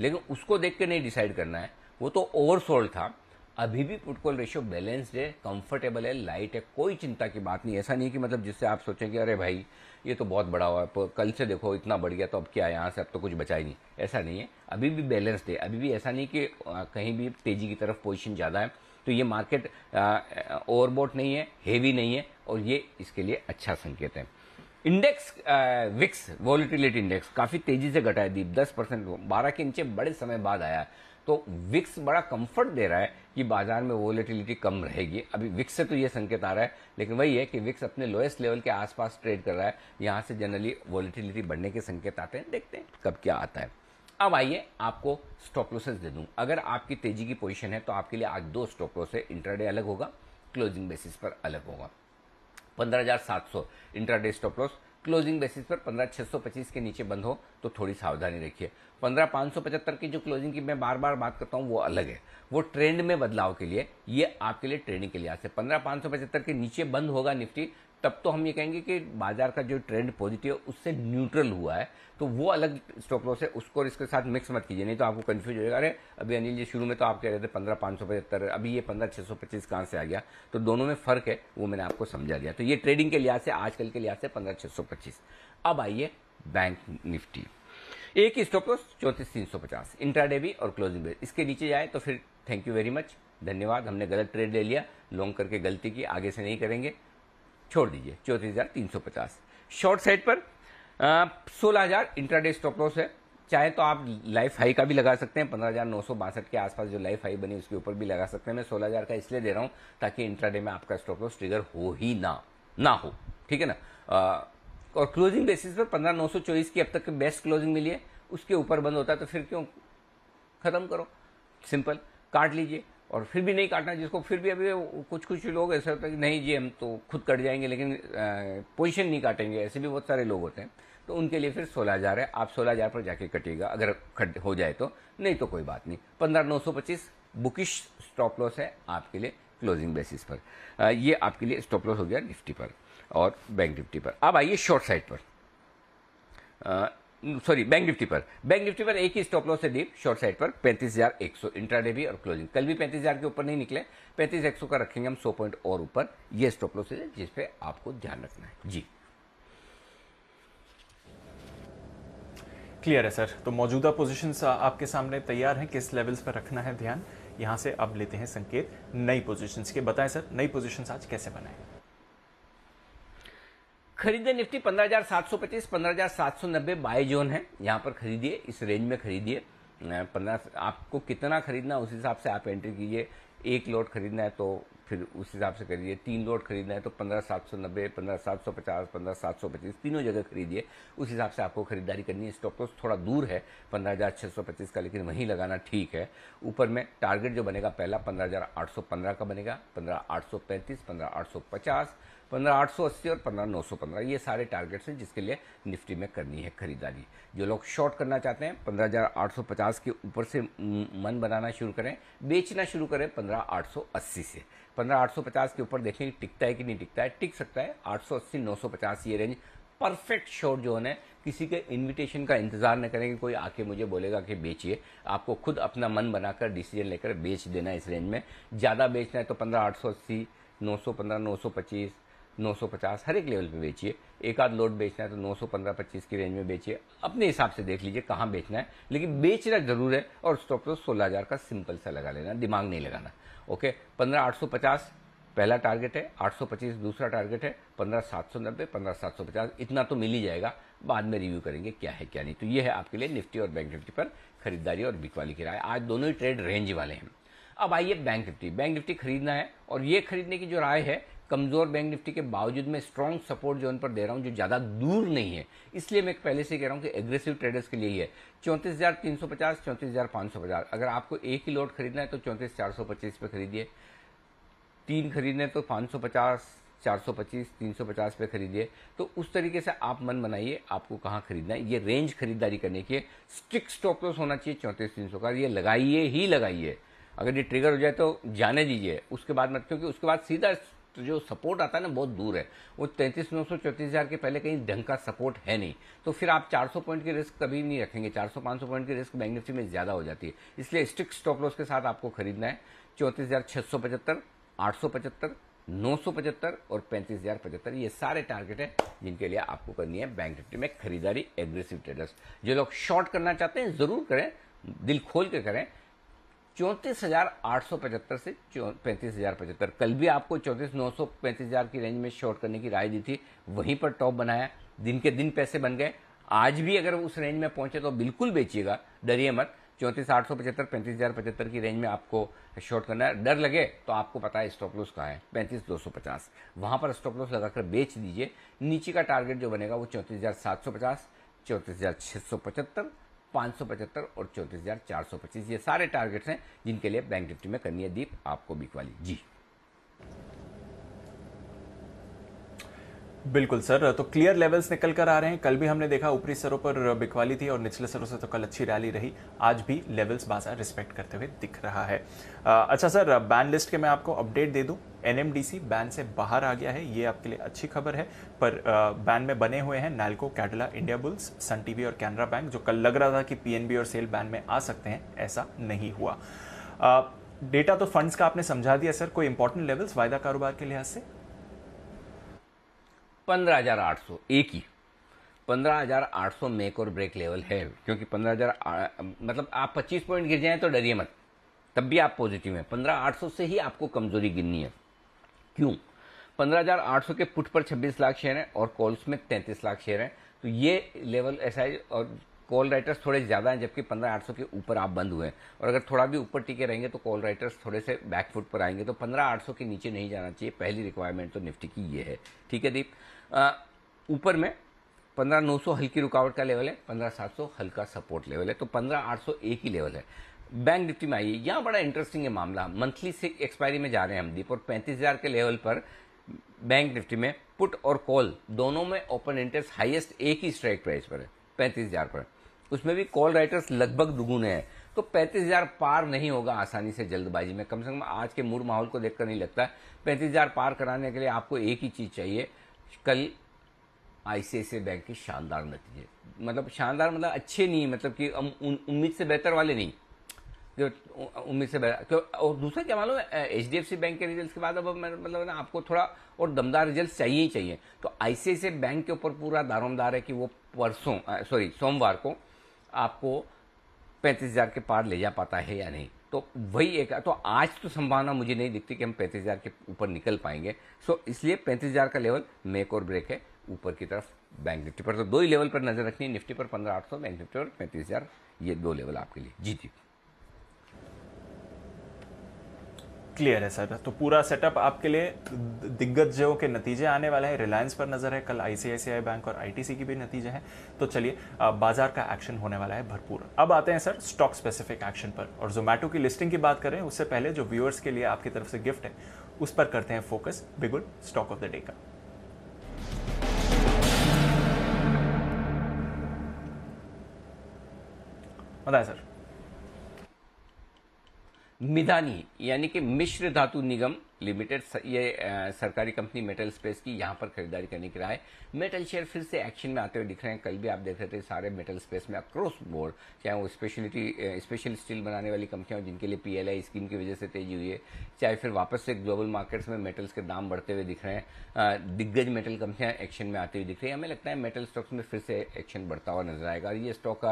लेकिन उसको देख के नहीं डिसाइड करना है। वो तो ओवरसोल्ड था। अभी भी पुटकॉल रेशियो बैलेंस्ड है कंफर्टेबल है लाइट है, कोई चिंता की बात नहीं। ऐसा नहीं कि मतलब जिससे आप सोचें कि अरे भाई ये तो बहुत बड़ा हुआ। है कल से देखो, इतना बढ़ गया तो अब क्या यहाँ से अब तो कुछ बचा ही नहीं। ऐसा नहीं है। अभी भी बैलेंस्ड है। अभी भी ऐसा नहीं कि कहीं भी तेज़ी की तरफ़ पोजिशन ज़्यादा है तो ये मार्केट ओवरबोट नहीं है हेवी नहीं है, और ये इसके लिए अच्छा संकेत है। इंडेक्स विक्स वॉलिटिलिटी इंडेक्स काफ़ी तेज़ी से घटा है। दीप दस परसेंट, बारह के नीचे बड़े समय बाद आया। तो विक्स बड़ा कंफर्ट दे रहा है कि बाज़ार में वोलेटिलिटी कम रहेगी। अभी विक्स से तो ये संकेत आ रहा है लेकिन वही है कि विक्स अपने लोएस्ट लेवल के आसपास ट्रेड कर रहा है। यहाँ से जनरली वोलेटिलिटी बढ़ने के संकेत आते हैं। देखते हैं कब क्या आता है। अब आइए आपको स्टॉप लॉसेस दे दूँ। अगर आपकी तेज़ी की पोजीशन है तो आपके लिए आज दो स्टॉप लॉस है। इंटरडे अलग होगा क्लोजिंग बेसिस पर अलग होगा। 15,700 intraday stop loss closing basis पर 15,625 के नीचे बंद हो तो थोड़ी सावधानी रखिए। 15,575 की जो क्लोजिंग की मैं बार बार बात करता हूँ वो अलग है। वो ट्रेंड में बदलाव के लिए ये आपके लिए ट्रेडिंग के लिहाज से। 15,575 के नीचे बंद होगा निफ्टी तब तो हम ये कहेंगे कि बाज़ार का जो ट्रेंड पॉजिटिव उससे न्यूट्रल हुआ है। तो वो अलग स्टॉप लॉस है, उसको और इसके साथ मिक्स मत कीजिए, नहीं तो आपको कंफ्यूज होगा अरे, अभी अनिल जी शुरू में तो आप कह रहे थे पंद्रह पाँच सौ पचहत्तर, अभी ये पंद्रह छः सौ पच्चीस कहाँ से आ गया? तो दोनों में फ़र्क है, वो मैंने आपको समझा दिया। तो ये ट्रेडिंग के लिहाज से, आजकल के लिहाज से पंद्रह छः सौ पच्चीस। अब आइए बैंक निफ्टी एक ही स्टॉप लॉस चौंतीस तीन सौ पचास। इंट्राडे भी और क्लोजिंग भी। इसके नीचे जाए तो फिर थैंक यू वेरी मच धन्यवाद, हमने गलत ट्रेड ले लिया। लॉन्ग करके गलती की, आगे से नहीं करेंगे। छोड़ दीजिए चौंतीस हज़ार तीन सौ पचास। शॉर्ट साइड पर सोलह हज़ार इंट्राडे स्टॉप लॉस है। चाहे तो आप लाइफ हाई का भी लगा सकते हैं पंद्रह हज़ार नौ सौ बासठ के आसपास जो लाइफ हाई बनी उसके ऊपर भी लगा सकते हैं। मैं सोलह हज़ार का इसलिए दे रहा हूँ ताकि इंट्राडे में आपका स्टॉप लॉस ट्रिगर हो ही ना ना हो। ठीक है ना? आ, और क्लोजिंग बेसिस पर पंद्रह नौ सौ चौबीस की अब तक बेस्ट क्लोजिंग मिली है। उसके ऊपर बंद होता है तो फिर क्यों? खत्म करो। सिंपल काट लीजिए। और फिर भी नहीं काटना जिसको फिर भी अभी कुछ कुछ लोग ऐसे होते हैं कि नहीं जी, हम तो खुद कट जाएँगे, लेकिन पोजीशन नहीं काटेंगे, ऐसे भी बहुत सारे लोग होते हैं। तो उनके लिए फिर सोलह हज़ार है, आप सोलह हज़ार पर जाके कटिएगा, अगर खट हो जाए तो। नहीं तो कोई बात नहीं। पंद्रह नौ सौ पच्चीस बुकिश स्टॉप लॉस है आपके लिए क्लोजिंग बेसिस पर। ये आपके लिए स्टॉप लॉस हो गया निफ्टी पर और बैंक निफ्टी पर। अब आइए शॉर्ट साइड पर। सॉरी बैंक निफ्टी पर। बैंक निफ्टी पर एक ही स्टॉप लॉस है डीप शॉर्ट साइड पर, पैंतीस हज़ार एक सौ इंट्राडे भी और क्लोजिंग कल भी पैंतीस हज़ार के ऊपर नहीं निकले, पैंतीस एक सौ का रखेंगे हम, सौ पॉइंट और ऊपर। ये स्टॉप लॉस है जिसपे आपको ध्यान रखना है। जी। क्लियर है सर तो मौजूदा पोजिशन आपके सामने तैयार हैं। किस लेवल्स पर रखना है ध्यान? यहाँ से अब लेते हैं संकेत नई पोजिशन के। बताएँ सर नई पोजिशन आज कैसे बनाएँ? खरीदे निफ्टी पंद्रह हज़ार सात सौ पच्चीस, पंद्रह हज़ार सात सौ नब्बे बाई जोन है। यहाँ पर खरीदिए, इस रेंज में खरीदिए। पंद्रह आपको कितना खरीदना उस हिसाब से आप एंट्री कीजिए। एक लोट खरीदना है तो फिर उस हिसाब से करिए। तीन लोट खरीदना है तो पंद्रह सात सौ नब्बे, पंद्रह सात सौ पचास, पंद्रह सात सौ पच्चीस, तीनों जगह खरीदिए। उस हिसाब से आपको खरीदारी करनी है। स्टॉक तो थोड़ा दूर है, पंद्रह हज़ार छह सौ पच्चीस का, लेकिन वहीं लगाना ठीक है। ऊपर में टारगेट जो बनेगा पहला, पंद्रह हज़ार आठ सौ पंद्रह का बनेगा, पंद्रह आठ सौ पैंतीस, पंद्रह आठ सौ पचास पंद्रह आठ सौ अस्सी और पंद्रह नौ सौ पंद्रह, ये सारे टारगेट्स हैं जिसके लिए निफ्टी में करनी है खरीदारी। जो लोग शॉर्ट करना चाहते हैं, पंद्रह हज़ार आठ सौ पचास के ऊपर से मन बनाना शुरू करें, बेचना शुरू करें पंद्रह आठ सौ अस्सी से। पंद्रह आठ सौ पचास के ऊपर देखें, टिकता है कि नहीं टिकता है, टिक सकता है। आठ सौ अस्सी, नौ सौ पचास, ये रेंज परफेक्ट शॉर्ट जो है। किसी के इनविटेशन का इंतज़ार न करें कि कोई आके मुझे बोलेगा कि बेचिए। आपको खुद अपना मन बनाकर डिसीज़न लेकर बेच देना इस रेंज में। ज़्यादा बेचना है तो पंद्रह आठ सौ अस्सी, नौ सौ पंद्रह, नौ सौ पच्चीस 950 हर एक लेवल पे बेचिए। एक आध लोड बेचना है तो 915 25 की रेंज में बेचिए। अपने हिसाब से देख लीजिए कहाँ बेचना है। लेकिन बेचना ज़रूर है और स्टॉप लॉस सोलह हज़ार का सिंपल सा लगा लेना, दिमाग नहीं लगाना। ओके पंद्रह आठ सौ पचास, पहला टारगेट है। 825 दूसरा टारगेट है। पंद्रह सात सौ नब्बे, पंद्रह सात सौ पचास, इतना तो मिल ही जाएगा। बाद में रिव्यू करेंगे क्या है, क्या नहीं। तो ये है आपके लिए निफ्टी और बैंक निफ्टी पर खरीदारी और बिकवाली की राय आज दोनों ही ट्रेड रेंज वाले हैं। अब आइए बैंक निफ्टी। बैंक निफ्टी खरीदना है और ये खरीदने की जो राय है कमज़ोर बैंक निफ्टी के बावजूद मैं स्ट्रॉन्ग सपोर्ट जोन पर दे रहा हूँ, जो ज़्यादा दूर नहीं है। इसलिए मैं पहले से कह रहा हूँ कि एग्रेसिव ट्रेडर्स के लिए ही है। चौंतीस हज़ार तीन सौ पचास, चौंतीस हज़ार पाँच सौ पचास। अगर आपको एक ही लोट खरीदना है तो चौंतीस चार सौ पच्चीस पे खरीदिए। तीन खरीदने तो पाँच सौ पचास, चार सौ पच्चीस, तीन सौ पचास पे खरीदिए। तो उस तरीके से आप मन बनाइए, आपको कहाँ खरीदना है। ये रेंज खरीदारी करने की स्टिक स्टॉप लॉस होना चाहिए चौंतीस तीन सौ का। ये लगाइए ही लगाइए। अगर ये ट्रिगर हो जाए तो जाने दीजिए। उसके बाद मत, क्योंकि उसके बाद सीधा जो सपोर्ट आता है ना, बहुत दूर है। वो तैंतीस, नौ सौ चौतीस हज़ार के पहले कहीं ढंग का सपोर्ट है नहीं। तो फिर आप 400 पॉइंट की रिस्क कभी नहीं रखेंगे। 400 500 पॉइंट की रिस्क बैंक निफ्टी में ज़्यादा हो जाती है। इसलिए स्ट्रिक्ट स्टॉप लॉस के साथ आपको खरीदना है। चौंतीस हज़ार छह सौ पचहत्तर, आठ सौ पचहत्तर, नौ सौ पचहत्तर और पैंतीस हज़ार पचहत्तर। ये सारे टारगेट है जिनके लिए आपको करनी है बैंक निफ्टी में खरीदारी एग्रेसिव ट्रेडर्स जो लोग शॉर्ट करना चाहते हैं, ज़रूर करें, दिल खोल के करें। चौंतीस हज़ार आठ सौ पचहत्तर से पैंतीस हज़ार पचहत्तर। कल भी आपको चौंतीस नौ सौ पैंतीस हज़ार की रेंज में शॉर्ट करने की राय दी थी। वहीं पर टॉप बनाया। दिन के दिन पैसे बन गए। आज भी अगर उस रेंज में पहुँचे तो बिल्कुल बेचिएगा। डरिए मत। चौंतीस आठ सौ पचहत्तर, पैंतीस हज़ार पचहत्तर की रेंज में आपको शॉर्ट करना है। डर लगे तो आपको पता है स्टॉप लॉस कहाँ है। पैंतीस दो सौ पचास। वहाँ पर स्टॉप लॉस लगाकर बेच दीजिए। नीचे का टारगेट जो बनेगा वो चौंतीस हज़ार सात सौ पचास, चौंतीस हज़ार छह सौ पचहत्तर पाँच सौ पचहत्तर और चौंतीस हज़ार चार सौ पच्चीस। ये सारे टारगेट्स हैं जिनके लिए बैंक निफ्टी में करनी है दीप आपको बिक वाली जी। बिल्कुल, सर। तो क्लियर लेवल्स निकल कर आ रहे हैं। कल भी हमने देखा ऊपरी सरों पर बिकवाली थी और निचले सरों से तो कल अच्छी रैली रही। आज भी लेवल्स बाज़ार रिस्पेक्ट करते हुए दिख रहा है। अच्छा सर बैन लिस्ट के मैं आपको अपडेट दे दूँ। एनएमडीसी बैन से बाहर आ गया है, ये आपके लिए अच्छी खबर है। पर बैन में बने हुए हैं Nalco Cadila India bulls Sun TV और कैनरा बैंक जो कल लग रहा था कि पीएनबी और सेल बैन में आ सकते हैं, ऐसा नहीं हुआ। डेटा तो फंड्स का आपने समझा दिया सर कोई इंपॉर्टेंट लेवल्स वायदा कारोबार के लिहाज से? पंद्रह हज़ार आठ सौ, एक ही। पंद्रह हज़ार आठ सौ मेक और ब्रेक लेवल है, क्योंकि पंद्रह हज़ार मतलब आप पच्चीस पॉइंट गिर जाए तो डरिए मत। तब भी आप पॉजिटिव हैं। पंद्रह आठ सौ से ही आपको कमज़ोरी गिरनी है। क्यों? पंद्रह हज़ार आठ सौ के पुट पर छब्बीस लाख शेयर हैं और कॉल्स में तैंतीस लाख शेयर हैं। तो ये लेवल ऐसा है और कॉल राइटर्स थोड़े ज़्यादा हैं, जबकि पंद्रह आठ सौ के ऊपर आप बंद हुए हैं। और अगर थोड़ा भी ऊपर टिके रहेंगे तो कॉल राइटर्स थोड़े से बैकफुट पर आएँगे। तो पंद्रह आठ सौ के नीचे नहीं जाना चाहिए। पहली रिक्वायरमेंट तो निफ्टी की ये है। ठीक है दीप? ऊपर में पंद्रह नौ सौ हल्की रुकावट का लेवल है, पंद्रह सात सौ हल्का सपोर्ट लेवल है। तो पंद्रह आठ सौ एक ही लेवल है। बैंक निफ्टी में आइए। यहाँ बड़ा इंटरेस्टिंग है मामला। मंथली से एक्सपायरी में जा रहे हैं हम दीप और पैंतीस हज़ार के लेवल पर बैंक निफ्टी में पुट और कॉल दोनों में ओपन इंटरेस्ट हाईएस्ट एक ही स्ट्राइक प्राइस पर है, पैंतीस हज़ार पर। उसमें भी कॉल राइटर्स लगभग दुगुने हैं। तो पैंतीस हज़ार पार नहीं होगा आसानी से जल्दबाजी में। कम से कम आज के मूड माहौल को देखकर नहीं लगता। पैंतीस हज़ार पार कराने के लिए आपको एक ही चीज़ चाहिए, कल आईसीआईसी बैंक के शानदार नतीजे। मतलब शानदार मतलब अच्छे नहीं मतलब कि उम्मीद से बेहतर वाले नहीं। जो उम्मीद से बेहतर और दूसरा क्या मालूम H D F C bank के रिज़ल्ट के बाद अब मतलब ना, आपको थोड़ा और दमदार रिज़ल्ट चाहिए ही चाहिए। तो आईसीआईसी बैंक के ऊपर पूरा दारोमदार है कि वो परसों सॉरी सोमवार को आपको पैंतीस हज़ार के पार ले जा पाता है या नहीं। तो वही एक तो आज तो संभावना मुझे नहीं दिखती कि हम पैंतीस हज़ार के ऊपर निकल पाएँगे। सो इसलिए पैंतीस हज़ार का लेवल मेक और ब्रेक है, ऊपर की तरफ़ बैंक निफ्टी पर। तो दो ही लेवल पर नज़र रखनी है, निफ्टी पर पंद्रह आठ सौ बैंक निफ्टी पर पैंतीस हज़ार, ये दो लेवल आपके लिए। जी जी। क्लियर है सर। तो पूरा सेटअप आपके लिए दिग्गजों के नतीजे आने वाले हैं। रिलायंस पर नज़र है, कल आईसीआईसीआई बैंक और आईटीसी की भी नतीजे हैं। तो चलिए बाज़ार का एक्शन होने वाला है भरपूर। अब आते हैं सर स्टॉक स्पेसिफिक एक्शन पर। और जोमेटो की लिस्टिंग की बात करें, उससे पहले जो व्यूअर्स के लिए आपकी तरफ़ से गिफ्ट है, उस पर करते हैं फोकस बिगुड स्टॉक ऑफ़ द डे का। बताएँ सर। मिधानी यानी कि मिश्र धातु निगम लिमिटेड ये सरकारी कंपनी मेटल स्पेस की यहाँ पर खरीदारी करने की राय। मेटल शेयर फिर से एक्शन में आते हुए दिख रहे हैं। कल भी आप देख रहे थे सारे मेटल स्पेस में अक्रॉस बोर्ड चाहे वो स्पेशलिटी स्पेशल स्टील बनाने वाली कंपनियाँ हो, जिनके लिए पीएलआई स्कीम की वजह से तेज़ी हुई है, चाहे फिर वापस से ग्लोबल मार्केट्स में मेटल्स के दाम बढ़ते हुए दिख रहे हैं दिग्गज मेटल कंपनियाँ एक्शन में आती हुई दिख रही है। हमें लगता है मेटल स्टॉक्स में फिर से एक्शन बढ़ता हुआ नज़र आएगा और ये स्टॉक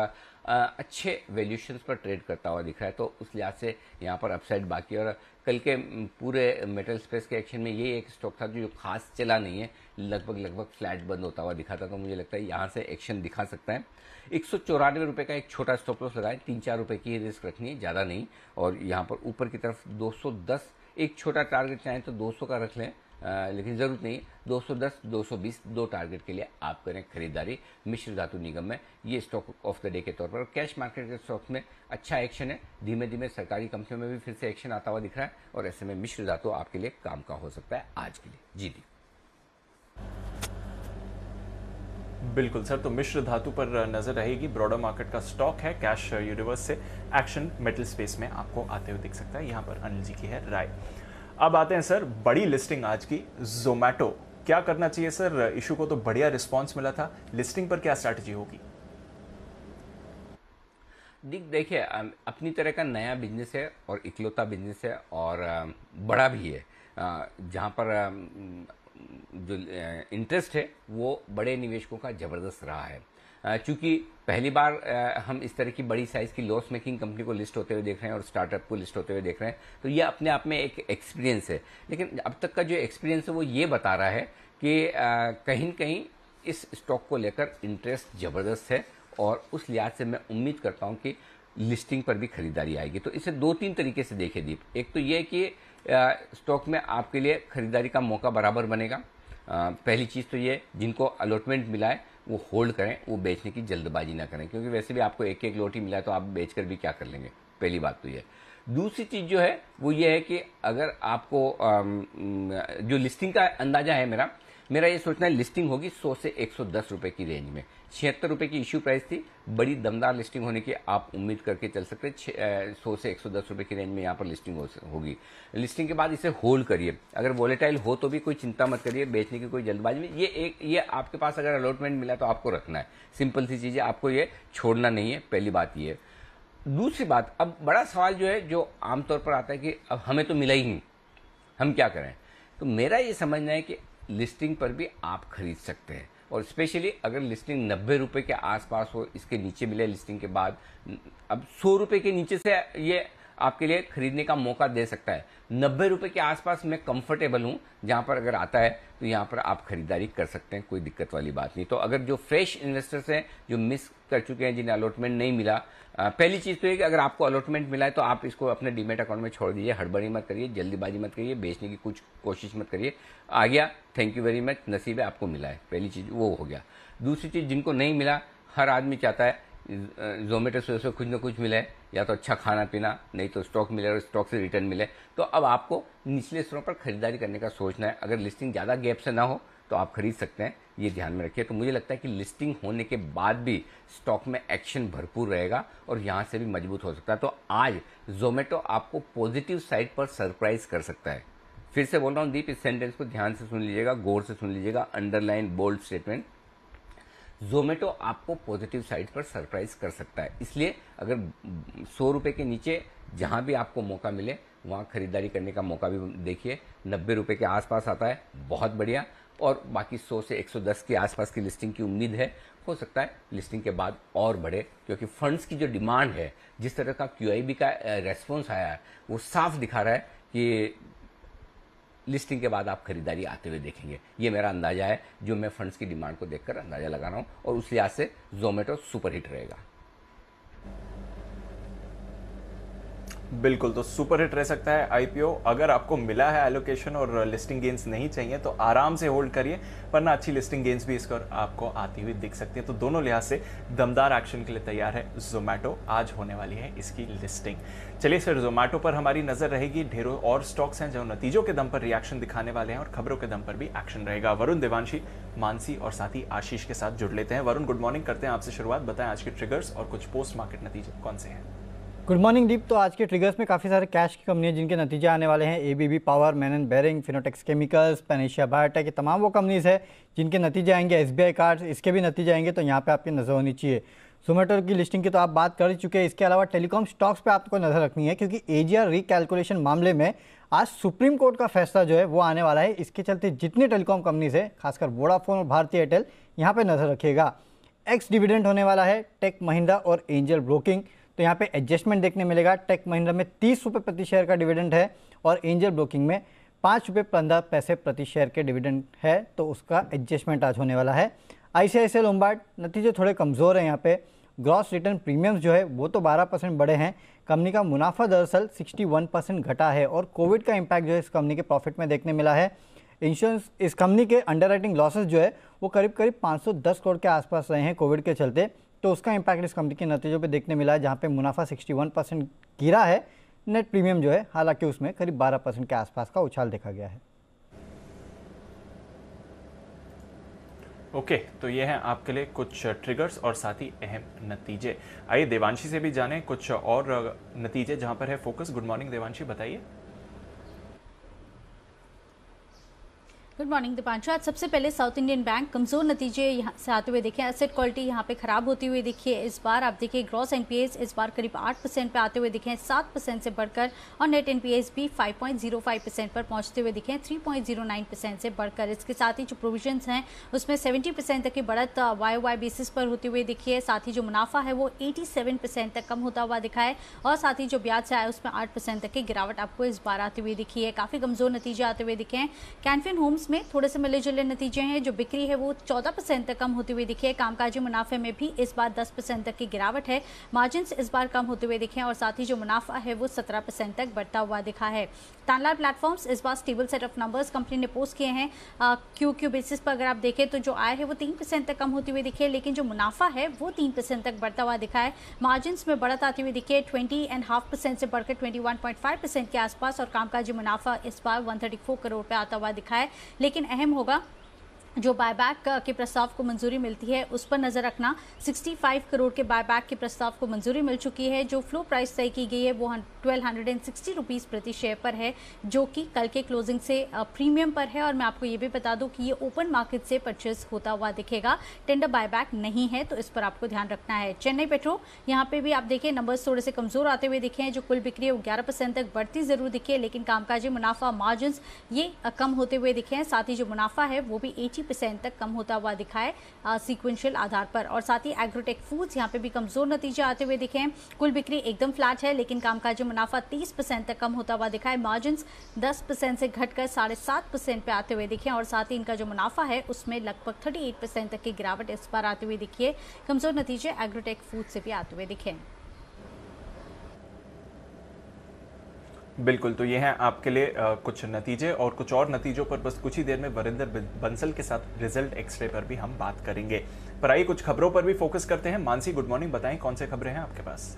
अच्छे वैल्यूशन पर ट्रेड करता हुआ दिख रहा है। तो उस लिहाज से यहाँ पर अपसाइड बाकी और कल के पूरे मेटल स्पेस के एक्शन में ये एक स्टॉक था जो खास चला नहीं है। लगभग लगभग फ्लैट बंद होता हुआ दिखा था तो मुझे लगता है यहाँ से एक्शन दिखा सकता है। एक सौ चौरानवे रुपये का एक छोटा स्टॉप लॉस लगाए। तीन चार रुपये की रिस्क रखनी है, ज़्यादा नहीं। और यहाँ पर ऊपर की तरफ़ 210 एक छोटा टारगेट चाहें तो 200 का रख लें। लेकिन ज़रूरत नहीं 210 220 दो टारगेट के लिए आप करें खरीदारी मिश्र धातु निगम में। ये स्टॉक ऑफ़ द डे के तौर पर। कैश मार्केट के स्टॉक्स में अच्छा एक्शन है। धीमे धीमे सरकारी कंपनियों में भी फिर से एक्शन आता हुआ दिख रहा है और ऐसे में मिश्र धातु आपके लिए काम का हो सकता है आज के लिए। जी दी बिल्कुल सर तो मिश्र धातु पर नज़र रहेगी। ब्रॉडर मार्केट का स्टॉक है कैश यूनिवर्स से। एक्शन मेटल स्पेस में आपको आते हुए दिख सकता है। यहाँ पर अनिल जी की है राय। अब आते हैं, सर, बड़ी लिस्टिंग आज की जोमैटो क्या करना चाहिए, सर? इशू को तो बढ़िया रिस्पांस मिला था। लिस्टिंग पर क्या स्ट्रैटेजी होगी? देखिए अपनी तरह का नया बिज़नेस है और इकलौता बिज़नेस है और बड़ा भी है। जहाँ पर जो इंटरेस्ट है, वो बड़े निवेशकों का ज़बरदस्त रहा है। चूँकि पहली बार हम इस तरह की बड़ी साइज़ की लॉस मेकिंग कंपनी को लिस्ट होते हुए देख रहे हैं और स्टार्टअप को लिस्ट होते हुए देख रहे हैं तो ये अपने आप में एक एक्सपीरियंस है। लेकिन अब तक का जो एक्सपीरियंस है वो ये बता रहा है कि कहीं न कहीं इस स्टॉक को लेकर इंटरेस्ट ज़बरदस्त है और उस लिहाज से मैं उम्मीद करता हूँ कि लिस्टिंग पर भी खरीदारी आएगी। तो इसे दो तीन तरीके से देखे दीप। एक तो ये कि स्टॉक में आपके लिए खरीदारी का मौका बराबर बनेगा। पहली चीज़ तो ये, जिनको अलॉटमेंट मिला है वो होल्ड करें, वो बेचने की जल्दबाजी ना करें, क्योंकि वैसे भी आपको एक एक लोटी मिला तो आप बेच कर भी क्या कर लेंगे? पहली बात तो ये। दूसरी चीज़ जो है, वो ये है कि अगर आपको जो लिस्टिंग का अंदाज़ा है मेरा मेरा ये सोचना है लिस्टिंग होगी 100 से 110 रुपए की रेंज में। छिहत्तर रुपए की इश्यू प्राइस थी। बड़ी दमदार लिस्टिंग होने की आप उम्मीद करके चल सकते हैं। सौ से 110 रुपए की रेंज में यहाँ पर लिस्टिंग हो, होगी। लिस्टिंग के बाद इसे होल्ड करिए। अगर वोलेटाइल हो तो भी कोई चिंता मत करिए। बेचने की कोई जल्दबाजी में ये एक ये आपके पास अगर अलॉटमेंट मिला तो आपको रखना है। सिंपल सी चीज़ है। आपको ये छोड़ना नहीं है। पहली बात ये दूसरी बात अब बड़ा सवाल जो है जो आमतौर पर आता है कि अब हमें तो मिला ही नहीं। हम क्या करें? तो मेरा ये समझना है कि लिस्टिंग पर भी आप खरीद सकते हैं। और स्पेशली अगर लिस्टिंग नब्बे रुपए के आसपास हो, इसके नीचे मिले लिस्टिंग के बाद, अब सौ रुपए के नीचे से ये आपके लिए खरीदने का मौका दे सकता है। नब्बे रुपए के आसपास मैं कंफर्टेबल हूँ, जहाँ पर अगर आता है तो यहाँ पर आप खरीदारी कर सकते हैं, कोई दिक्कत वाली बात नहीं। तो अगर जो फ्रेश इन्वेस्टर्स हैं, जो मिस कर चुके हैं, जिन्हें अलॉटमेंट नहीं मिला पहली चीज़ तो ये कि अगर आपको अलॉटमेंट मिला है तो आप इसको अपने डीमेट अकाउंट में छोड़ दीजिए, हड़बड़ी मत करिए, जल्दीबाजी मत करिए, बेचने की कुछ कोशिश मत करिए। आ गया थैंक यू वेरी मच नसीब है आपको मिला है। पहली चीज़ वो हो गया। दूसरी चीज़ जिनको नहीं मिला, हर आदमी चाहता है जोमेटो से कुछ ना कुछ मिले। या तो अच्छा खाना पीना, नहीं तो स्टॉक मिले और स्टॉक से रिटर्न मिले तो अब आपको निचले स्तरों पर खरीदारी करने का सोचना है। अगर लिस्टिंग ज़्यादा गैप से ना हो तो आप खरीद सकते हैं, ये ध्यान में रखिए। तो मुझे लगता है कि लिस्टिंग होने के बाद भी स्टॉक में एक्शन भरपूर रहेगा और यहाँ से भी मज़बूत हो सकता है। तो आज जोमेटो आपको पॉजिटिव साइड पर सरप्राइज़ कर सकता है। फिर से बोल रहा हूँ, दीप, इस सेंटेंस को ध्यान से सुन लीजिएगा, गौर से सुन लीजिएगा अंडरलाइन बोल्ड स्टेटमेंट जोमेटो आपको पॉजिटिव साइड पर सरप्राइज़ कर सकता है। इसलिए अगर सौ रुपये के नीचे जहाँ भी आपको मौका मिले, वहाँ खरीदारी करने का मौका भी देखिए। नब्बे रुपये के आसपास आता है, बहुत बढ़िया। और बाकी 100 से 110 के आसपास की लिस्टिंग की उम्मीद है। हो सकता है लिस्टिंग के बाद और बढ़े, क्योंकि फंड्स की जो डिमांड है, जिस तरह का क्यूआईबी का रेस्पॉन्स आया है, वो साफ़ दिखा रहा है कि लिस्टिंग के बाद आप खरीदारी आते हुए देखेंगे। ये मेरा अंदाज़ा है, जो मैं फंड्स की डिमांड को देखकर अंदाज़ा लगा रहा हूँ और उस लिहाज से जोमेटो सुपरहिट रहेगा। बिल्कुल तो सुपर हिट रह सकता है आईपीओ अगर आपको मिला है एलोकेशन और लिस्टिंग गेंस नहीं चाहिए तो आराम से होल्ड करिए, वरना अच्छी लिस्टिंग गेंस भी इसको आपको आती हुई दिख सकती है। तो दोनों लिहाज से दमदार एक्शन के लिए तैयार है जोमेटो आज होने वाली है इसकी लिस्टिंग चलिए सर जोमेटो पर हमारी नज़र रहेगी। ढेरों और स्टॉक्स हैं जो नतीजों के दम पर रिएक्शन दिखाने वाले हैं और खबरों के दम पर भी एक्शन रहेगा। वरुण, देवांशी, मानसी और साथ ही आशीष के साथ जुड़ लेते हैं। वरुण गुड मॉर्निंग करते हैं आपसे शुरुआत। बताएँ आज के ट्रिगर्स और कुछ पोस्ट मार्केट नतीजे कौन से हैं? गुड मॉर्निंग दीप तो आज के ट्रिगर्स में काफ़ी सारे कैश की कंपनियाँ जिनके नतीजे आने वाले हैं। ABB power man and bearing Fineotex chemicals Panacea biotech ये तमाम वो कंपनीज़ है जिनके नतीजे आएँगे। एस एसबीआई कार्ड इसके भी नतीजे आएँगे तो यहाँ पे आपकी नज़र होनी चाहिए। जोमेटो की लिस्टिंग की तो आप बात कर चुके हैं। इसके अलावा टेलीकॉम स्टॉक्स पे आपको नज़र रखनी है, क्योंकि एजीआर रिकैलकुलेशन मामले में आज सुप्रीम कोर्ट का फैसला जो है वो आने वाला है। इसके चलते जितनी टेलीकॉम कंपनीज़ है, खासकर वोडाफोन और भारतीय एयरटेल यहाँ पर नज़र रखिएगा। एक्स डिविडेंड होने वाला है टेक महिंद्रा और एंजल ब्रोकिंग तो यहाँ पे एडजस्टमेंट देखने मिलेगा। टेक महिंद्रा में तीस रुपये प्रति शेयर का डिविडेंड है और एंजल ब्रोकिंग में पाँच रुपये पंद्रह पैसे प्रति शेयर के डिविडेंड है तो उसका एडजस्टमेंट आज होने वाला है। आईसीआईसीआई लोम्बार्ड नतीजे थोड़े कमज़ोर हैं यहाँ पे। ग्रॉस रिटर्न प्रीमियम्स जो है, वो तो 12 परसेंट बढ़े हैं। कंपनी का मुनाफा दरअसल 61 परसेंट घटा है और कोविड का इम्पैक्ट जो है, इस कंपनी के प्रॉफिट में देखने मिला है। इंश्योरेंस इस कंपनी के अंडर लॉसेज जो है, वो करीब करीब 510 करोड़ के आसपास रहे हैं कोविड के चलते। तो उसका इम्पैक्ट इस कंपनी के नतीजों पे देखने मिला है जहाँ पे मुनाफा 61 परसेंट गिरा है। नेट प्रीमियम जो है हालाँकि उसमें करीब 12 परसेंट के आसपास का उछाल देखा गया है। ओके okay, तो ये हैं आपके लिए कुछ ट्रिगर्स और साथ ही अहम नतीजे। आइए देवांशी से भी जाने कुछ और नतीजे जहाँ पर है फोकस गुड मॉर्निंग देवांशी बताइए। गुड मॉर्निंग दीपांशु आज सबसे पहले साउथ इंडियन बैंक कमज़ोर नतीजे यहाँ से आते हुए देखें। एसेट क्वालिटी यहाँ पे खराब होती हुई दिखिए। इस बार आप देखिए ग्रॉस एनपीएस इस बार करीब आठ परसेंट पे आते हुए दिखे सात परसेंट से बढ़कर और नेट एनपीएस भी five point zero five percent पर पहुँचते हुए दिखे three point zero nine percent से बढ़कर। इसके साथ ही जो प्रोविज़न हैं, उसमें सेवेंटी परसेंट तक की बढ़त वाई वाई बेसिस पर होते हुए दिखिए। साथ ही जो मुनाफा है, वो एटी सेवन परसेंट तक कम होता हुआ दिखा है और साथ ही जो ब्याज से आया, उसमें आठ परसेंट तक की गिरावट आपको इस बार आती हुई दिखी है। काफ़ी कमज़ोर नतीजे आते हुए दिखे हैं। कैनफिन होम्स में थोड़े से मिले जुले नतीजे हैं। जो बिक्री है वो 14 परसेंट तक कम होती हुई दिखी है। कामकाजी मुनाफे में भी इस बार 10 परसेंट तक की गिरावट है। मार्जिन इस बार कम होते हुए दिखे और साथ ही जो मुनाफा है वो 17 परसेंट तक बढ़ता हुआ दिखा है। तानलाल प्लेटफॉर्म्स इस बार stable set of numbers company ने पोस्ट किए हैं। क्यू क्यू बेसिस पर अगर आप देखें तो जो आय है वो तीन परसेंट तक कम होती हुई दिखे लेकिन जो मुनाफा है वो तीन परसेंट तक बढ़ता हुआ दिखा है। मार्जिन में बढ़त आती हुई दिखे ट्वेंटी एंड हाफ़ परसेंट से बढ़कर twenty one point five percent के आसपास और कामकाजी मुनाफा इस बार वन थर्टी फोर करोड़ पे आता हुआ दिखा है। लेकिन अहम होगा जो बायबैक के प्रस्ताव को मंजूरी मिलती है, उस पर नज़र रखना। 65 करोड़ के बायबैक के प्रस्ताव को मंजूरी मिल चुकी है। जो फ्लो प्राइस तय की गई है, वो ट्वेल्व हंड्रेड रुपीज़ प्रति शेयर पर है, जो कि कल के क्लोजिंग से प्रीमियम पर है। और मैं आपको ये भी बता दूँ कि ये ओपन मार्केट से परचेज होता हुआ दिखेगा। टेंडर बायबैक नहीं है तो इस पर आपको ध्यान रखना है। चेन्नई पेट्रो यहाँ पे भी आप देखें नंबर्स थोड़े से कमज़ोर आते हुए दिखे हैं, जो कुल बिक्री है वो ग्यारह तक बढ़ती ज़रूर दिखी है, लेकिन कामकाजी मुनाफा मार्जिन ये कम होते हुए दिखे हैं। साथ ही जो मुनाफा है, वो भी एटी परसेंट तक कम होता हुआ दिखा है सिक्वेंशियल आधार पर। और साथ ही एग्रोटेक फूड्स यहाँ पे भी कमज़ोर नतीजे आते हुए दिखे हैं। कुल बिक्री एकदम फ्लैट है, लेकिन कामकाजी मुनाफा तीस परसेंट तक कम होता हुआ दिखा है। मार्जिन दस परसेंट से घटकर साढ़े सात परसेंट पे आते हुए दिखे और साथ ही इनका जो मुनाफा है, उसमें लगभग थर्टी एट परसेंट तक की गिरावट इस बार आते हुए दिखिए कमज़ोर नतीजे एग्रोटेक फ़ूड से भी आते हुए दिखे बिल्कुल तो ये हैं आपके लिए आ, कुछ नतीजे और कुछ और नतीजों पर बस कुछ ही देर में वरिंदर बंसल के साथ रिज़ल्ट एक्सरे पर भी हम बात करेंगे। पर आइए कुछ खबरों पर भी फोकस करते हैं। मानसी गुड मॉर्निंग बताएँ कौन से खबरें हैं आपके पास?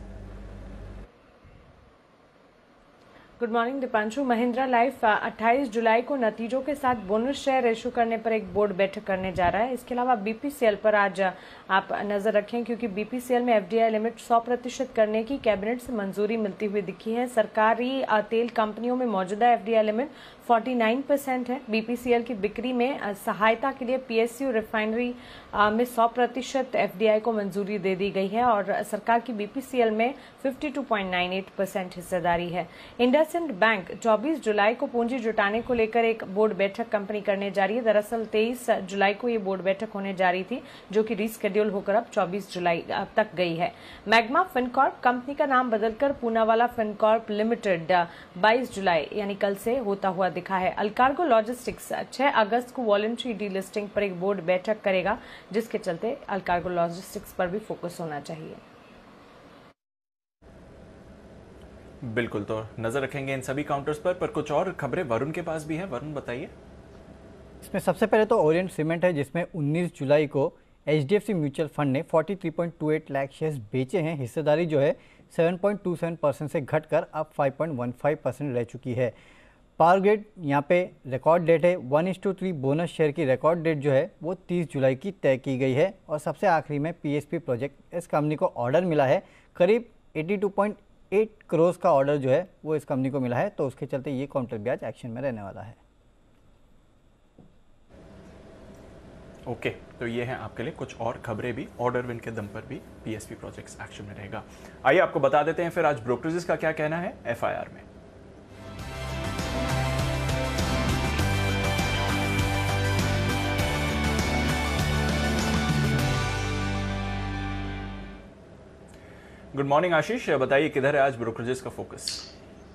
Good morning Deepanshu Mahindra life 28 जुलाई को नतीजों के साथ बोनस शेयर इशू करने पर एक बोर्ड बैठक करने जा रहा है। इसके अलावा बीपीसीएल पर आज आप नज़र रखें क्योंकि बीपीसीएल में एफडीआई लिमिट 100 प्रतिशत करने की कैबिनेट से मंजूरी मिलती हुई दिखी है। सरकारी तेल कंपनियों में मौजूदा एफडीआई लिमिट 49 परसेंट है। बीपीसीएल की बिक्री में सहायता के लिए पीएसयू रिफाइनरी में 100 प्रतिशत एफडीआई को मंजूरी दे दी गई है और सरकार की बीपीसीएल में 52.98 परसेंट हिस्सेदारी है। इंडसइंड बैंक 24 जुलाई को पूंजी जुटाने को लेकर एक बोर्ड बैठक कंपनी करने जा रही है। दरअसल 23 जुलाई को ये बोर्ड बैठक होने जा रही थी, जो कि रिस्केड्यूल होकर अब 24 जुलाई अब तक गई है। मैग्मा फिनकॉर्प कंपनी का नाम बदलकर पूनावाला फिनकॉर्प लिमिटेड बाईस जुलाई, यानी कल से होता हुआ दिखा है। अलकार्गो लॉजिस्टिक्स 6 अगस्त को वॉलेंट्री डीलिस्टिंग पर एक बोर्ड बैठक करेगा जिसके चलते अलकार्गो लॉजिस्टिक्स पर भी फोकस होना चाहिए। बिल्कुल तो नज़र रखेंगे इन सभी काउंटर्स पर पर कुछ और खबरें वरुण के पास भी है। वरुण बताइए। इसमें सबसे पहले तो ओरिएंट सीमेंट है जिसमें 19 जुलाई को HDFC म्यूचुअल फंड ने 43.28 लाख शेयर्स बेचे हैं। हिस्सेदारी जो है 7.27 परसेंट से घटकर अब 5.15 परसेंट रह चुकी है। पावर ग्रेड यहाँ पे रिकॉर्ड डेट है। One is to three bonus share की रिकॉर्ड डेट जो है वो 30 जुलाई की तय की गई है। और सबसे आखिरी में पीएसपी प्रोजेक्ट इस कंपनी को ऑर्डर मिला है। करीब 82.8 करोड़ का ऑर्डर जो है वो इस कंपनी को मिला है। तो उसके चलते ये काउंटर ब्याज एक्शन में रहने वाला है। ओके okay, तो ये है आपके लिए कुछ और खबरें भी। ऑर्डर विन के दम पर भी पीएसपी प्रोजेक्ट्स एक्शन में रहेगा। आइए आपको बता देते हैं फिर आज ब्रोकरेजेस का क्या कहना है। एफआईआर में। गुड मॉर्निंग आशीष बताइए, किधर है आज ब्रोकरेजेस का focus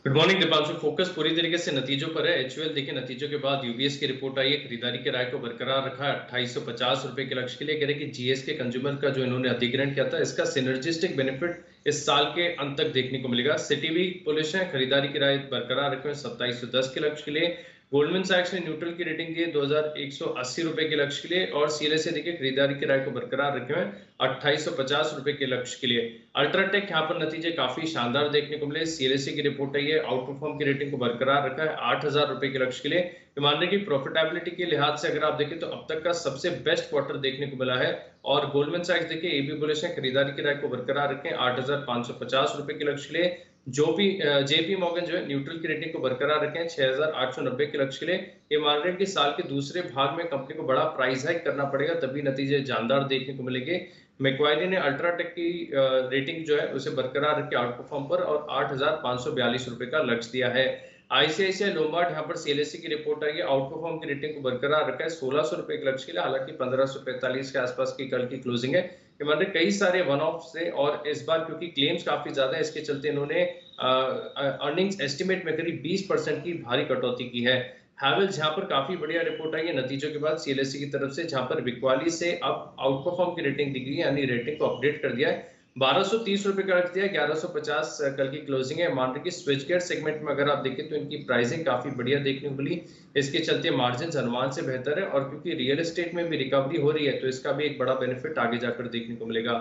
good morning Deepanshu focus पूरी तरीके से नतीजों पर है। एचयूएल देखिए, नतीजों के बाद यूबीएस की रिपोर्ट आई। है खरीदारी के राय को बरकरार रखा अट्ठाईस सौ पचास रुपए के लक्ष्य के लिए। कह रहे कि जीएस के कंज्यूमर का जो इन्होंने अधिग्रहण किया था, इसका सिनर्जिस्टिक बेनिफिट इस साल के अंत तक देखने को मिलेगा। सिटी भी पुलिस है। खरीदारी की राय बरकरार रखे सत्ताईस सौ दस के लक्ष्य के लिए। गोल्डमैन सैक्स ने न्यूट्रल की रेटिंग दी है दो हज़ार एक सौ अस्सी रुपए के लक्ष्य के लिए और सीएलएसए देखिए खरीदारी के राय को बरकरार रखे हुए अट्ठाईस रुपए के लक्ष्य के लिए। अल्ट्राटेक यहाँ पर नतीजे काफ़ी शानदार देखने को मिले। सीएलएसए की रिपोर्ट है आउट परफॉर्म की रेटिंग को बरकरार रखा है, आठ हज़ार रुपए के लक्ष्य के लिए। मान की प्रॉफिटेबिलिटी के लिहाज से अगर आप देखें तो अब तक का सबसे बेस्ट क्वार्टर देखने को मिला है और गोल्डमैन सैक्स देखिए एबी बुलिश ने खरीदारी की राय को बरकरार रखें, आठ रुपए के लक्ष्य के लिए। जो भी जेपी मॉर्गन जो है, न्यूट्रल की रेटिंग को बरकरार रखें, छह हज़ार आठ सौ नब्बे के लक्ष्य के लिए। ये मान रहे हैं कि साल के दूसरे भाग में कंपनी को बड़ा प्राइस हाइक करना पड़ेगा, तभी नतीजे जानदार देखने को मिलेंगे। मैक्वायरी ने अल्ट्राटेक की रेटिंग जो है, उसे बरकरार रखे आउट परफॉर्म पर और आठ रुपए का लक्ष्य दिया है। आईसीआईसीआई लोम्बार्ड यहाँ पर सीएलएससी की रिपोर्ट आई है आउट परफॉर्म की रेटिंग को बरकरार रखा है, सोलह सौ रुपए के लक्ष्य के लिए, हालाँकि पंद्रह सौ पैंतालीस के आसपास की कल की क्लोजिंग है। मतलब कई सारे वन ऑफ़ से और इस बार क्योंकि क्लेम्स काफ़ी ज़्यादा है, इसके चलते इन्होंने अर्निंग्स एस्टिमेट में करीब 20 परसेंट की भारी कटौती की है। हैवल्स जहाँ पर काफ़ी बढ़िया रिपोर्ट आई है, नतीजों के बाद सीएलएससी की तरफ़ से, जहाँ पर बिकवाली से अब आउट परफॉर्म की रेटिंग दी गई है, यानी रेटिंग को अपडेट कर दिया है। बारह सौ तीस रुपए का रख दिया, ग्यारह सौ पचास कल की क्लोजिंग है। मान की स्विच गेयर सेगमेंट में अगर आप देखें तो इनकी प्राइसिंग काफ़ी बढ़िया देखने को मिली। इसके चलते मार्जिन अनुमान से बेहतर है और क्योंकि रियल एस्टेट में भी रिकवरी हो रही है तो इसका भी एक बड़ा बेनिफिट आगे जाकर देखने को मिलेगा।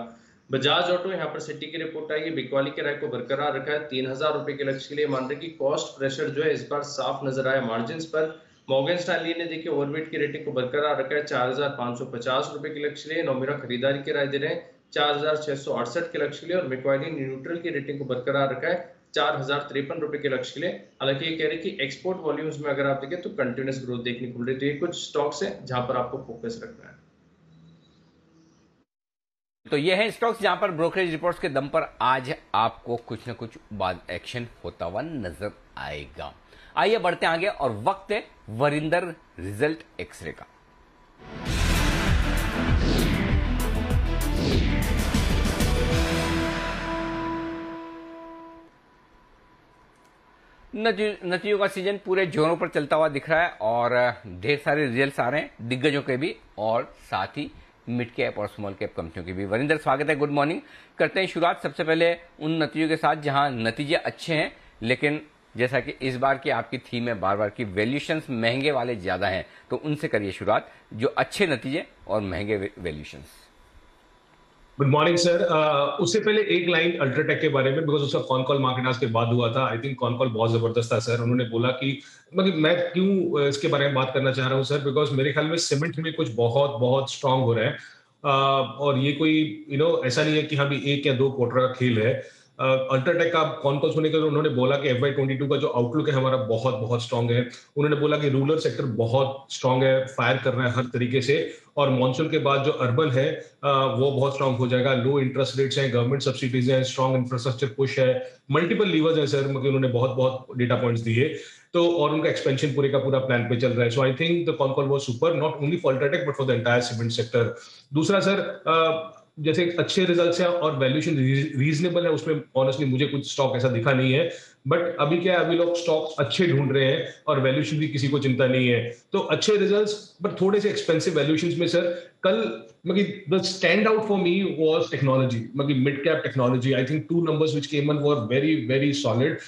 बजाज ऑटो यहाँ पर सिटी की रिपोर्ट आई है। बिकवाली के राय को बरकरार रखा है। तीन हज़ार रुपए के लक्ष्य के लिए मान रहे की कॉस्ट प्रेशर जो है, इस बार साफ़ नज़र आया मार्जिन पर। मॉर्गन स्टैनली ने देखिए ओवरवेट की रेटिंग को बरकरार रखा है। चार हज़ार पाँच सौ पचास रुपए के लक्ष्य लिए। नोमिरा खरीदारी की राय दे रहे हैं। चार हज़ार छह सौ अड़सठ के लक्ष्य के लिए और मिक्वाइडी न्यूट्रल की रेटिंग को बरकरार रखा है चार हज़ार तिरपन रुपए के लक्ष्य के लिए। हालाँकि ये कह रहे कि एक्सपोर्ट वॉल्यूम्स में अगर आप देखें तो कंटिन्यूस ग्रोथ देखने को मिल रही है। तो ये कुछ स्टॉक्स है जहाँ पर आपको फोकस रखना है। तो ये है स्टॉक्स जहाँ पर ब्रोकरेज रिपोर्ट्स के दम पर आज आपको कुछ ना कुछ बाद एक्शन होता हुआ नज़र आएगा। आइए बढ़ते आगे और वक्त है वरिंदर रिज़ल्ट एक्सरे का। नतीजों का सीज़न पूरे जोरों पर चलता हुआ दिख रहा है और ढेर सारे रिज़ल्ट आ रहे हैं, दिग्गजों के भी और साथ ही मिड कैप और स्मॉल कैप कंपनियों के भी। वरिंदर, स्वागत है, गुड मॉर्निंग। करते हैं शुरुआत सबसे पहले उन नतीजों के साथ जहाँ नतीजे अच्छे हैं, लेकिन जैसा कि इस बार की आपकी थीम है बार बार की वैल्यूशंस महँगे वाले ज़्यादा हैं तो उनसे करिए शुरुआत, जो अच्छे नतीजे और महँगे वैल्यूशंस गुड मॉर्निंग सर उससे पहले एक लाइन अल्ट्राटेक के बारे में बिकॉज़ उसका कॉन कॉल मार्केट के बाद हुआ था आई थिंक कॉन कॉल बहुत ज़बरदस्त था सर उन्होंने बोला कि मतलब मैं क्यों इसके बारे में बात करना चाह रहा हूँ सर बिकॉज़ मेरे ख्याल में सीमेंट में कुछ बहुत बहुत स्ट्रांग हो रहा है। Uh, और ये कोई यू you नो know, ऐसा नहीं है कि हाँ भी एक या दो क्वार्टर का खेल है। अल्ट्राटेक का कौन कौन सुने उन्होंने बोला कि एफ़ वाई का जो आउटलुक है हमारा बहुत बहुत स्ट्रांग है। उन्होंने बोला कि रूरल सेक्टर बहुत स्ट्रांग है फायर कर रहा है हर तरीके से। और मानसून के बाद जो अर्बन है वो बहुत स्ट्रांग हो जाएगा। लो इंटरेस्ट रेट्स हैं गवर्नमेंट सब्सिडीज हैं स्ट्रांग इंफ्रास्ट्रक्चर पुश है। मल्टीपल लीवर्स है सर मतलब उन्होंने बहुत बहुत डेटा पॉइंट्स दिए। तो और उनका एक्सपेंशन पूरे का पूरा प्लान पे चल रहा है। So I think the con call वो super not only for UltraTech but for the entire cement sector दूसरा सर जैसे अच्छे रिज़ल्ट हैं और वैल्यूएशन रीजनेबल है, उसमें ऑनेस्टली मुझे कुछ स्टॉक ऐसा दिखा नहीं है। बट अभी क्या है, अभी लोग स्टॉक्स अच्छे ढूंढ रहे हैं और वैल्यूशन भी किसी को चिंता नहीं है। तो अच्छे रिजल्ट्स बट थोड़े से एक्सपेंसिव वैल्यूशन में सर कल मतलब the stand out for me was technology मतलब mid cap technology I think two numbers which came in were very very solid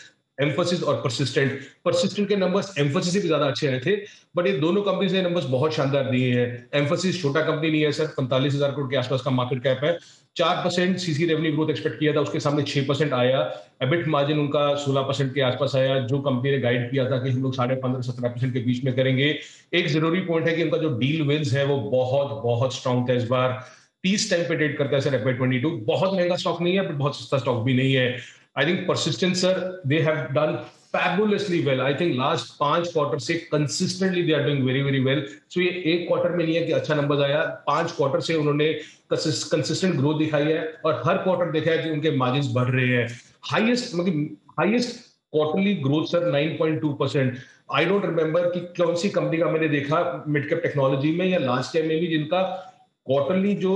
Mphasis और परसिस्टेंट परसिस्टेंट के नंबर्स एम्फोसिस से भी ज़्यादा अच्छे आए थे बट ये दोनों कंपनीज़ ने नंबर्स बहुत शानदार दिए हैं। एम्फोसिस छोटा कंपनी नहीं है सर, पैंतालीस हज़ार करोड़ के आसपास का मार्केट कैप है। चार percent CC revenue growth expect किया था, उसके सामने छह परसेंट आया। एबिट मार्जिन उनका सोलह परसेंट के आसपास आया, जो कंपनी ने गाइड किया था कि हम लोग साढ़े पंद्रह सत्रह परसेंट के बीच में करेंगे। एक ज़रूरी पॉइंट है कि उनका जो डील विंस है, वो बहुत बहुत स्ट्रॉन्ग था इस बार। तीस टाइम पे डेट करता है सर एफ़ ट्वेंटी टू बहुत महँगा स्टॉक नहीं है बट बहुत सस्ता स्टॉक भी नहीं है। I think persistent, sir, they have done fabulously well. I think last पाँच क्वार्टर से consistently they are doing very very well. So ये एक क्वार्टर में नहीं है कि अच्छा नंबर आया पाँच क्वार्टर से उन्होंने कंसिस्टेंट ग्रोथ दिखाई है और हर क्वार्टर देखा है कि उनके मार्जिन बढ़ रहे हैं हाईएस्ट मतलब highest quarterly growth sir 9.2 percent I don't remember कि कौन सी कंपनी का मैंने देखा मिड कैप टेक्नोलॉजी में या लास्ट टाइम में भी जिनका क्वार्टरली जो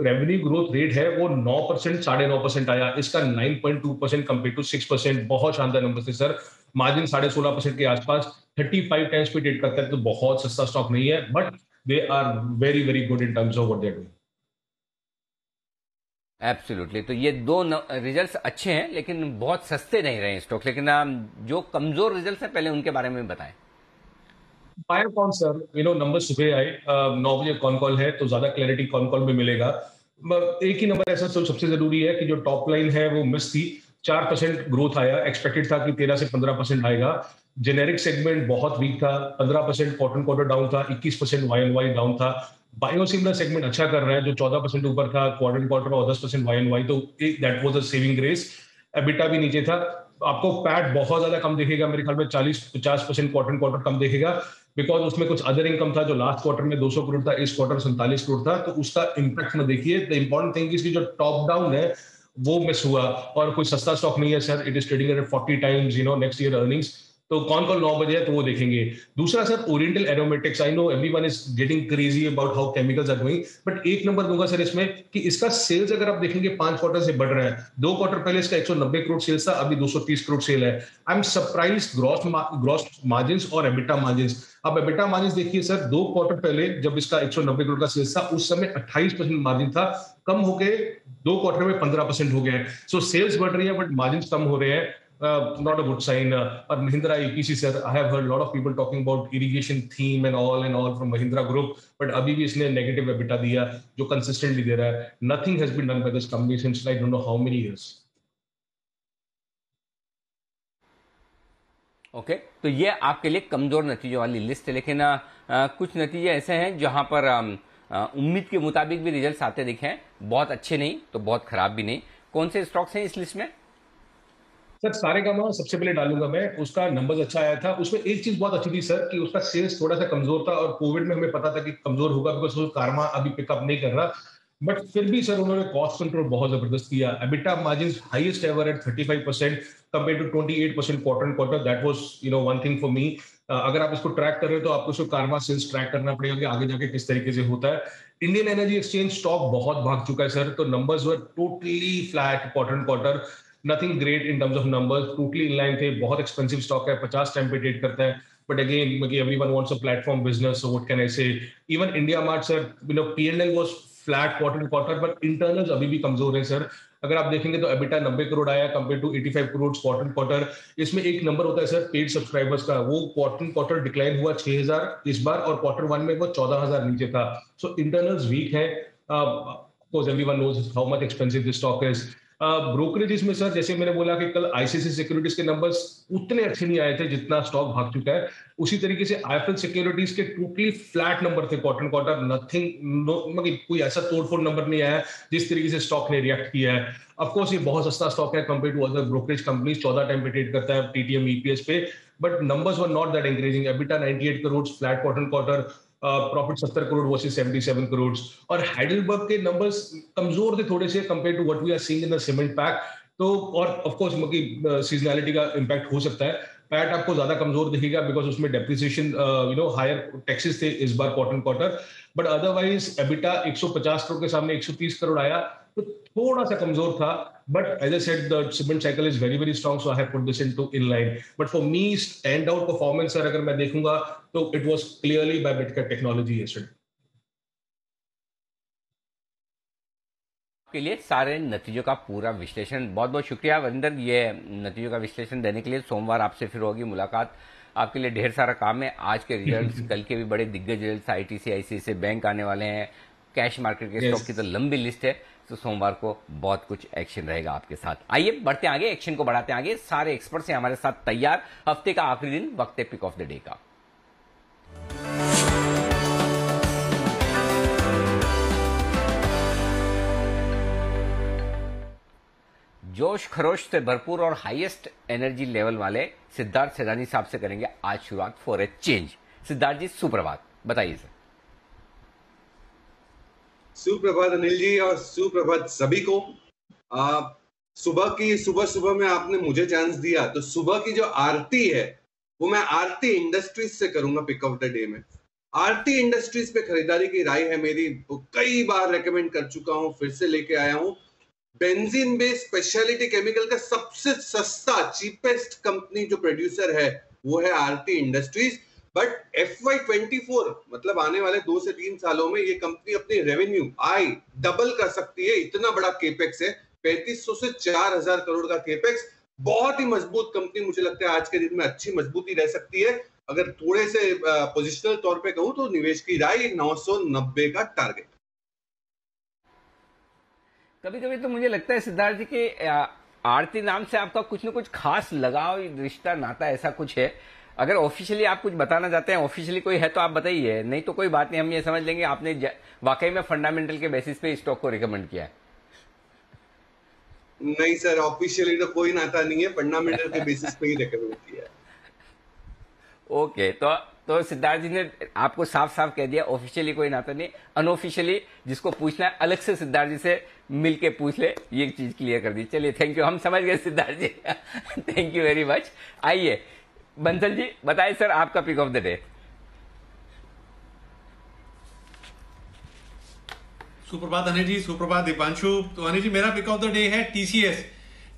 रेवेन्यू ग्रोथ रेट है, वो नौ परसेंट, साढ़े नौ परसेंट आया। इसका 9.2 percent compare to six percent बहुत शानदार नंबर थे सर मार्जिन साढ़े सोलह परसेंट के आसपास। 35 टाइम्स पे डेट करता है तो बहुत सस्ता स्टॉक नहीं है but they are very very good in terms of what doing absolutely तो ये दो रिजल्ट्स अच्छे हैं, लेकिन बहुत सस्ते नहीं रहे स्टॉक लेकिन जो कमज़ोर रिजल्ट्स हैं, पहले उनके बारे में बताएँ। फायर कौन सर यू नो नंबर सुबह आए नौ बजे कौन कॉल है तो ज़्यादा क्लैरिटी कॉन कॉल में मिलेगा। एक ही नंबर ऐसा तो सबसे ज़रूरी है कि जो टॉप लाइन है, वो मिस थी। चार परसेंट ग्रोथ आया एक्सपेक्टेड था कि तेरह से पंद्रह परसेंट आएगा। जेनेरिक सेगमेंट बहुत वीक था, पंद्रह परसेंट क्वार्टर क्वार्टर डाउन था, इक्कीस percent Y on Y down था। बायोसिमिलर सेगमेंट अच्छा कर रहा है, जो चौदह परसेंट ऊपर था क्वार्टर क्वार्टर और दस परसेंट वाई एन वाई तो that was a saving grace EBITDA भी नीचे था आपको पैट बहुत ज़्यादा कम देखेगा, मेरे ख्याल में चालीस, पचास परसेंट क्वार्टर क्वार्टर कम देखेगा बिकॉज़ उसमें कुछ अदर इनकम था जो लास्ट क्वार्टर में 200 करोड़ था, इस क्वार्टर सैंतालीस करोड़ था तो उसका इम्पैक्ट में देखिए। द इंपॉर्टेंट थिंग इसकी जो टॉप डाउन है, वो मिस हुआ और कोई सस्ता स्टॉक नहीं है sir it is trading at forty times you know next year earnings तो कौन कौन नौ बजे है तो वो देखेंगे। दूसरा sir Oriental Aromatics I know everyone is getting crazy about how chemicals are going but एक नंबर दूँगा सर इसमें कि इसका सेल्स अगर आप देखेंगे पाँच क्वार्टर से बढ़ रहा है। दो क्वार्टर पहले इसका 190 करोड़ सेल्स था, अभी 230 करोड़ सेल है। I am surprise gross gross margin और एबिटा मार्जिन अब एबिटा मार्जिन देखिए सर, दो क्वार्टर पहले जब इसका 190 करोड़ का सेल्स था, उस समय 28 परसेंट मार्जिन था, कम हो गए दो क्वार्टर में 15 परसेंट हो गया है। सो सेल्स बढ़ रही है बट मार्जिन कम हो रहे हैं। Not a good sign. Uh, or Mahindra EPC, sir, I have heard a lot of people talking about irrigation theme and all and all from Mahindra Group, but अभी भी इसने negative EBITDA दिया जो consistently दे रहा है. Nothing has been done by this company since I don't know how many years. Okay okay, तो ये आपके लिए कमज़ोर नतीजों वाली लिस्ट है लेकिन आ, कुछ नतीजे ऐसे हैं जहाँ पर उम्मीद के मुताबिक भी रिजल्ट्स आते दिखे हैं बहुत अच्छे नहीं तो बहुत खराब भी नहीं कौन से स्टॉक्स हैं इस लिस्ट में सर, सारे का सबसे पहले डालूँगा मैं, उसका नंबर्स अच्छा आया था। उसमें एक चीज़ बहुत अच्छी थी सर, कि उसका सेल्स थोड़ा सा कमज़ोर था और कोविड में हमें पता था कि कमज़ोर होगा बिकॉज़ कारमा अभी पिकअप नहीं कर रहा। बट फिर भी सर, उन्होंने कॉस्ट कंट्रोल बहुत ज़बरदस्त किया। EBITDA margin highest ever at 35 percent compare to 28 percent quarter quarter that was you know one thing for me अगर आप इसको ट्रैक कर रहे हो तो आपको कार्मा सेल्स ट्रैक करना पड़ेगा कि आगे जाके किस तरीके से होता है। इंडियन एनर्जी एक्सचेंज स्टॉक बहुत भाग चुका है सर तो numbers were totally flat quarter quarter nothing great in terms of numbers totally in line थे। बहुत एक्सपेंसिव स्टॉक है। पचास टाइम पे ट्रेड करता है। But again everyone wants a platform business, so what can i say? Even india mart, sir, you know p&l was flat quarter to quarter, but internals अभी भी कमज़ोर है सर अगर आप देखेंगे तो एबिटा 90 करोड़ आया compare to 85 crore quarter quarter इसमें एक नंबर होता है सर पेड सब्सक्राइबर्स का। वो क्वार्टर क्वार्टर डिक्लाइन हुआ 6000 इस बार और क्वार्टर वन में वो 14000 नीचे था। सो इंटरनल्स वीक है। Of course everyone knows how much expensive this stock is brokerages में, सर, जैसे मैंने बोला कि कल आईसीसी सिक्योरिटीज के नंबर्स उतने अच्छे नहीं आए थे जितना स्टॉक भाग चुका है। उसी तरीके से आईएफएल सिक्योरिटीज के टोटली फ्लैट नंबर थे क्वार्टर क्वार्टर नथिंग मतलब कोई ऐसा तोड़फोड़ नंबर नहीं आया जिस तरीके से स्टॉक ने रिएक्ट किया है। ऑफकोर्स ये बहुत सस्ता स्टॉक है compare to other brokerage companies चौदह टाइम पे ट्रेड करता है टीटीएम ईपीएस पे। But numbers were not that encouraging EBITDA 98 crore flat quarter quarter profit सत्तर crore versus seventy seven crore और हाइडलबर्ग के नंबर्स कमज़ोर थे थोड़े से compare to what we are seeing in the cement pack तो और ऑफकोर्स मतलब सीजनैलिटी का इम्पैक्ट हो सकता है। पैट आपको ज़्यादा कमज़ोर दिखेगा बिकॉज़ उसमें depreciation you know higher taxes थे इस बार quarter quarter but otherwise EBITDA 150 crore के सामने 130 करोड़ आया। तो थोड़ा सा कमज़ोर था but as I said the cement cycle is very very strong so I have put this into in line but for me stand out performance sir अगर मैं देखूँगा तो इट वाज क्लियरली बाय बिटका टेक्नोलॉजी यस्टरडे के लिए सारे नतीजों का पूरा विश्लेषण बहुत बहुत शुक्रिया। वरिंदर ये नतीजों का विश्लेषण देने के लिए सोमवार आपसे फिर होगी मुलाकात। आपके लिए ढेर सारा काम है। आज के *laughs* रिजल्ट्स कल के भी बड़े दिग्गज रिजल्ट्स आईटीसी आईसीआईसी बैंक आने वाले हैं। कैश मार्केट के स्टॉक की तो लंबी लिस्ट है तो सोमवार को बहुत कुछ एक्शन रहेगा आपके साथ। आइए बढ़ते आगे एक्शन को बढ़ाते आगे। सारे एक्सपर्ट्स हैं हमारे साथ तैयार हफ़्ते का आखिरी दिन वक्त है पिक ऑफ़ द डे का। जोश खरोश से भरपूर और हाईएस्ट एनर्जी लेवल वाले सिद्धार्थ सेदानी साहब से करेंगे आज शुरुआत for a change Siddharth ji सुप्रभात। बताइए सर सुप्रभात अनिल जी और सुप्रभात सभी को। सुबह की, सुबह सुबह में आपने मुझे चांस दिया तो सुबह की जो आरती है, वो मैं आरती इंडस्ट्रीज़ से करूँगा पिक ऑफ़ द डे में। आरती इंडस्ट्रीज़ पे खरीदारी की राय है मेरी तो कई बार रेकमेंड कर चुका हूँ, फिर से लेके आया हूँ। बेंजीन बेस्ड स्पेशलिटी केमिकल का सबसे सस्ता चीपेस्ट कंपनी जो प्रोड्यूसर है, वो है Aarti industries but F Y twenty four मतलब आने वाले दो से तीन सालों में ये कंपनी अपनी रेवेन्यू आई डबल कर सकती है। इतना बड़ा केपेक्स है। पैंतीस सौ से चार हज़ार करोड़ का केपेक्स बहुत ही मज़बूत कंपनी मुझे लगता है आज के दिन में अच्छी मजबूती रह सकती है। अगर थोड़े से पोजिशनल तौर पे कहूँ तो निवेश की राय 990 का टारगेट कभी कभी तो मुझे लगता है सिद्धार्थ जी की आरती नाम से आपका कुछ ना कुछ खास लगाव, रिश्ता, नाता ऐसा कुछ है। अगर ऑफिशियली आप कुछ बताना चाहते हैं ऑफिशियली कोई है तो आप बताइए। नहीं तो कोई बात नहीं हम ये समझ लेंगे आपने वाकई में फंडामेंटल के बेसिस पे स्टॉक को रिकमेंड किया है। नहीं सर ऑफिशियली तो कोई नाता नहीं है फंडामेंटल के बेसिस पे ही रिकमेंड किया है। *laughs* ओके तो तो सिद्धार्थ जी ने आपको साफ़ साफ़ कह दिया ऑफिशियली कोई नाता नहीं अनऑफिशियली जिसको पूछना है अलग से सिद्धार्थ जी से मिल के पूछ ले ये चीज़ क्लियर कर दी। चलिए थैंक यू हम समझ गए Siddharth ji. Thank you very much आइए बंसल जी बताइए सर, आपका पिक ऑफ़ द डे सुप्रभात अनिल जी, सुप्रभात दीपांशु। तो अनिल जी, मेरा पिक ऑफ़ द डे है टीसीएस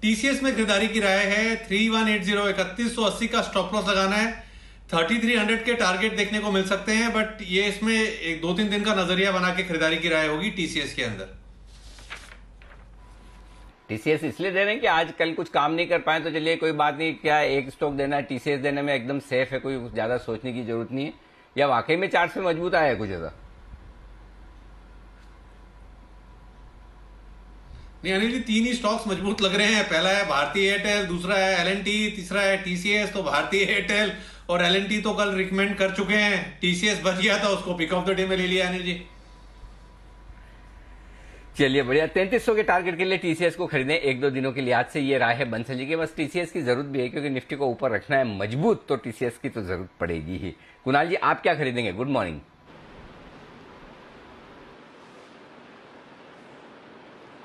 टीसीएस में खरीदारी की राय है थ्री वन एट ज़ीरो इकतीस सौ अस्सी का स्टॉप लॉस लगाना है। थर्टी थ्री हंड्रेड के टारगेट देखने को मिल सकते हैं बट ये इसमें एक दो तीन दिन का नज़रिया बना के खरीदारी की राय होगी टीसीएस के अंदर। टीसीएस इसलिए दे रहे हैं कि आज कल कुछ काम नहीं कर पाए तो चलिए कोई बात नहीं, क्या एक स्टॉक देना है टीसीएस देने में एकदम सेफ़ है, कोई ज़्यादा सोचने की ज़रूरत नहीं है। या वाकई में चार्ट में मज़बूत आया है कुछ ऐसा नहीं, अनिल जी, तीन ही स्टॉक्स मज़बूत लग रहे हैं। पहला है भारतीय एयरटेल दूसरा है एलएनटी तीसरा है टीसीएस तो भारतीय एयरटेल और एलएनटी तो कल रिकमेंड कर चुके हैं। टीसीएस बच गया था, उसको पिक ऑफ़ द डे में ले लिया अनिल जी। चलिए, बढ़िया। तैंतीस के टारगेट के लिए टीसीएस को खरीदें। एक दो दिनों के लिए आज से ये राय है बंसल जी की। बस टीसीएस की ज़रूरत भी है, क्योंकि निफ्टी को ऊपर रखना है मज़बूत तो टीसीएस की तो ज़रूरत पड़ेगी ही। कुणाल जी, आप क्या खरीदेंगे? Good morning.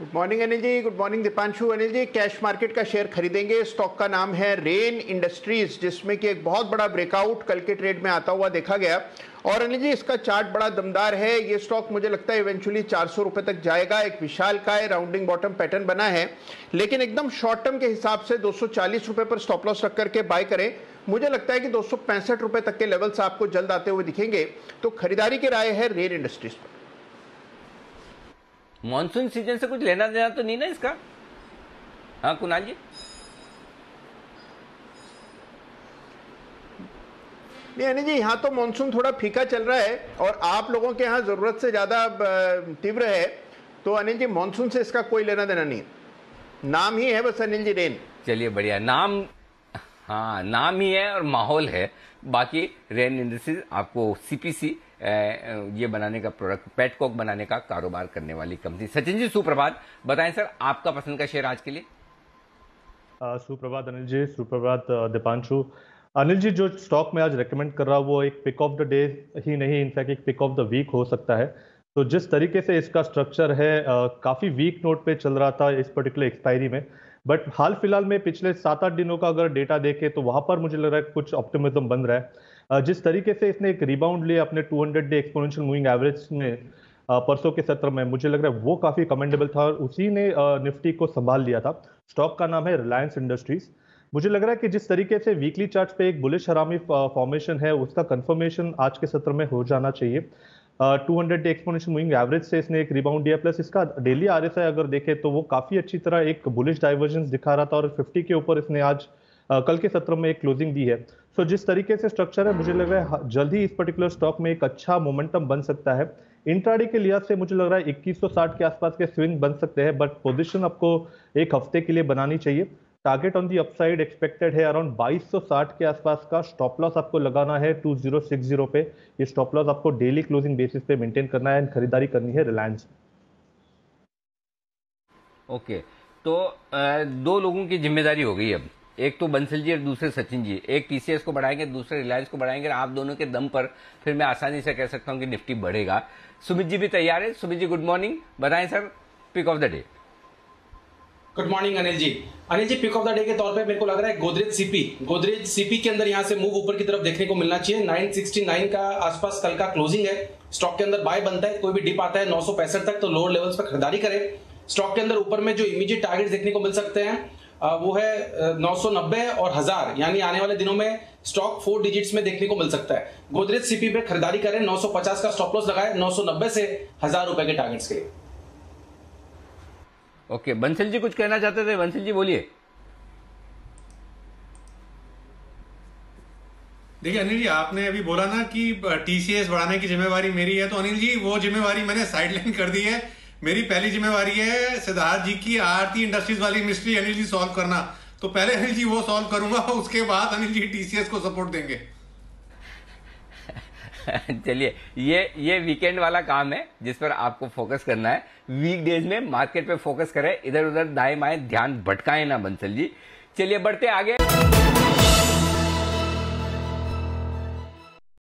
Good morning Anil ji good morning Deepanshu Anil ji cash market का शेयर खरीदेंगे। स्टॉक का नाम है रेन इंडस्ट्रीज़ जिसमें कि एक बहुत बड़ा ब्रेकआउट कल के ट्रेड में आता हुआ देखा गया। और अनिल जी इसका चार्ट बड़ा दमदार है। ये स्टॉक मुझे लगता है इवेंचुअली चार सौ रुपए तक जाएगा। एक विशाल का है राउंडिंग बॉटम पैटर्न बना है। लेकिन एकदम शॉर्ट टर्म के हिसाब से दो रुपए पर स्टॉप लॉस रख करके बाय करें। मुझे लगता है कि दो रुपए तक के लेवल्स आपको जल्द आते हुए दिखेंगे। तो खरीदारी की राय है रेन इंडस्ट्रीज़ पर। मानसून सीज़न से कुछ लेना देना तो नहीं ना इसका? हाँ कुणाल जी? नहीं अनिल जी यहाँ तो मानसून थोड़ा फीका चल रहा है और आप लोगों के यहाँ ज़रूरत से ज़्यादा तीव्र है तो अनिल जी मानसून से इसका कोई लेना देना नहीं। नाम ही है बस अनिल जी रेन। चलिए बढ़िया। नाम हाँ नाम ही है और माहौल है। बाकी रेन इंडस्ट्रीज़ आपको सीपीसी ये बनाने का प्रोडक्ट पेटकॉक बनाने का कारोबार करने वाली कंपनी। सचिन जी, सुप्रभात। बताएँ सर, आपका पसंद का शेयर आज के लिए? सुप्रभात अनिल जी, सुप्रभात दीपांशु। अनिल जी, जो स्टॉक में आज रेकमेंड कर रहा हूँ, वो एक पिक ऑफ़ द डे ही नहीं इनफैक्ट एक पिक ऑफ़ द वीक हो सकता है। तो जिस तरीके से इसका स्ट्रक्चर है काफ़ी वीक नोट पे चल रहा था इस पर्टिकुलर एक्सपायरी में। बट हाल फ़िलहाल में पिछले सात आठ दिनों का अगर डेटा देखें तो वहाँ पर मुझे लग रहा है कुछ ऑप्टिमिज्म बन रहा है। जिस तरीके से इसने एक रिबाउंड लिया अपने 200 डे एक्सपोनेंशियल मूविंग एवरेज में परसों के सत्र में, मुझे लग रहा है वो काफ़ी कमेंडेबल था और उसी ने निफ्टी को संभाल लिया था। स्टॉक का नाम है रिलायंस इंडस्ट्रीज़ मुझे लग रहा है कि जिस तरीके से वीकली चार्ट पे एक बुलिश हरामी फॉर्मेशन है, उसका कंफर्मेशन आज के सत्र में हो जाना चाहिए। Two hundred day exponential moving average से इसने एक रिबाउंड दिया प्लस इसका डेली आरएसआई अगर देखें तो वो काफ़ी अच्छी तरह एक बुलिश डाइवर्जेंस दिखा रहा था और फिफ्टी के ऊपर इसने आज कल के सत्र में एक क्लोजिंग दी है। सो so, जिस तरीके से स्ट्रक्चर है मुझे लग रहा है जल्द ही इस पर्टिकुलर स्टॉक में एक अच्छा मोमेंटम बन सकता है। इंट्राडे के लिहाज से मुझे लग रहा है 2160 के आसपास के स्विंग बन सकते हैं बट पोजीशन आपको एक हफ़्ते के लिए बनानी चाहिए। Target on the upside expected है अराउंड 2260 के आसपास का। स्टॉप लॉस आपको लगाना है 2060 पे। ये स्टॉप लॉस आपको डेली क्लोजिंग बेसिस पे मेंटेन करना है एंड खरीदारी करनी है रिलायंस ओके okay, तो दो लोगों की ज़िम्मेदारी हो गई अब। एक तो बंसल जी और दूसरे सचिन जी। एक टीसीएस को बढ़ाएँगे, दूसरे रिलायंस को बढ़ाएँगे आप दोनों के दम पर फिर मैं आसानी से कह सकता हूँ कि निफ्टी बढ़ेगा। सुमित जी भी तैयार है। सुमित जी गुड मॉर्निंग बताएँ sir pick of the day good morning Anil ji. Anil ji pick of the day के तौर पे मेरे को लग रहा है गोदरेज सीपी गोदरेज सीपी के अंदर यहाँ से मूव ऊपर की तरफ़ देखने को मिलना चाहिए। 969 का आसपास कल का क्लोजिंग है। स्टॉक के अंदर बाय बनता है, कोई भी डिप आता है नौ तक तो लोअर लेवल्स पर खरीदारी करें। स्टॉक के अंदर ऊपर में जो इमीडिएट टारगेट देखने को मिल सकते हैं वो है 990 और हज़ार यानी आने वाले दिनों में स्टॉक फोर डिजिट्स में देखने को मिल सकता है। गोदरेज सीपी पे खरीदारी करें 950 का स्टॉप लॉस लगाए 990 से हज़ार रुपए के टारगेट्स के लिए। ओके बंसल जी कुछ कहना चाहते थे? बंसल जी बोलिए। देखिए अनिल जी आपने अभी बोला ना कि टीसीएस बढ़ाने की जिम्मेवारी मेरी है तो अनिल जी वो जिम्मेवारी मैंने साइडलाइन *laughs* कर दी है। मेरी पहली जिम्मेवारी है सिद्धार्थ जी की आरती इंडस्ट्रीज़ वाली मिस्ट्री अनिल जी सॉल्व करना। तो पहले अनिल जी वो सॉल्व करूँगा, उसके बाद अनिल जी टीसीएस को सपोर्ट देंगे। *laughs* चलिए, ये ये वीकेंड वाला काम है जिस पर आपको फोकस करना है। वीक डेज़ में मार्केट पे फोकस करें इधर उधर दाएँ बाएँ ध्यान भटकाए ना बंसल जी। चलिए, बढ़ते आगे।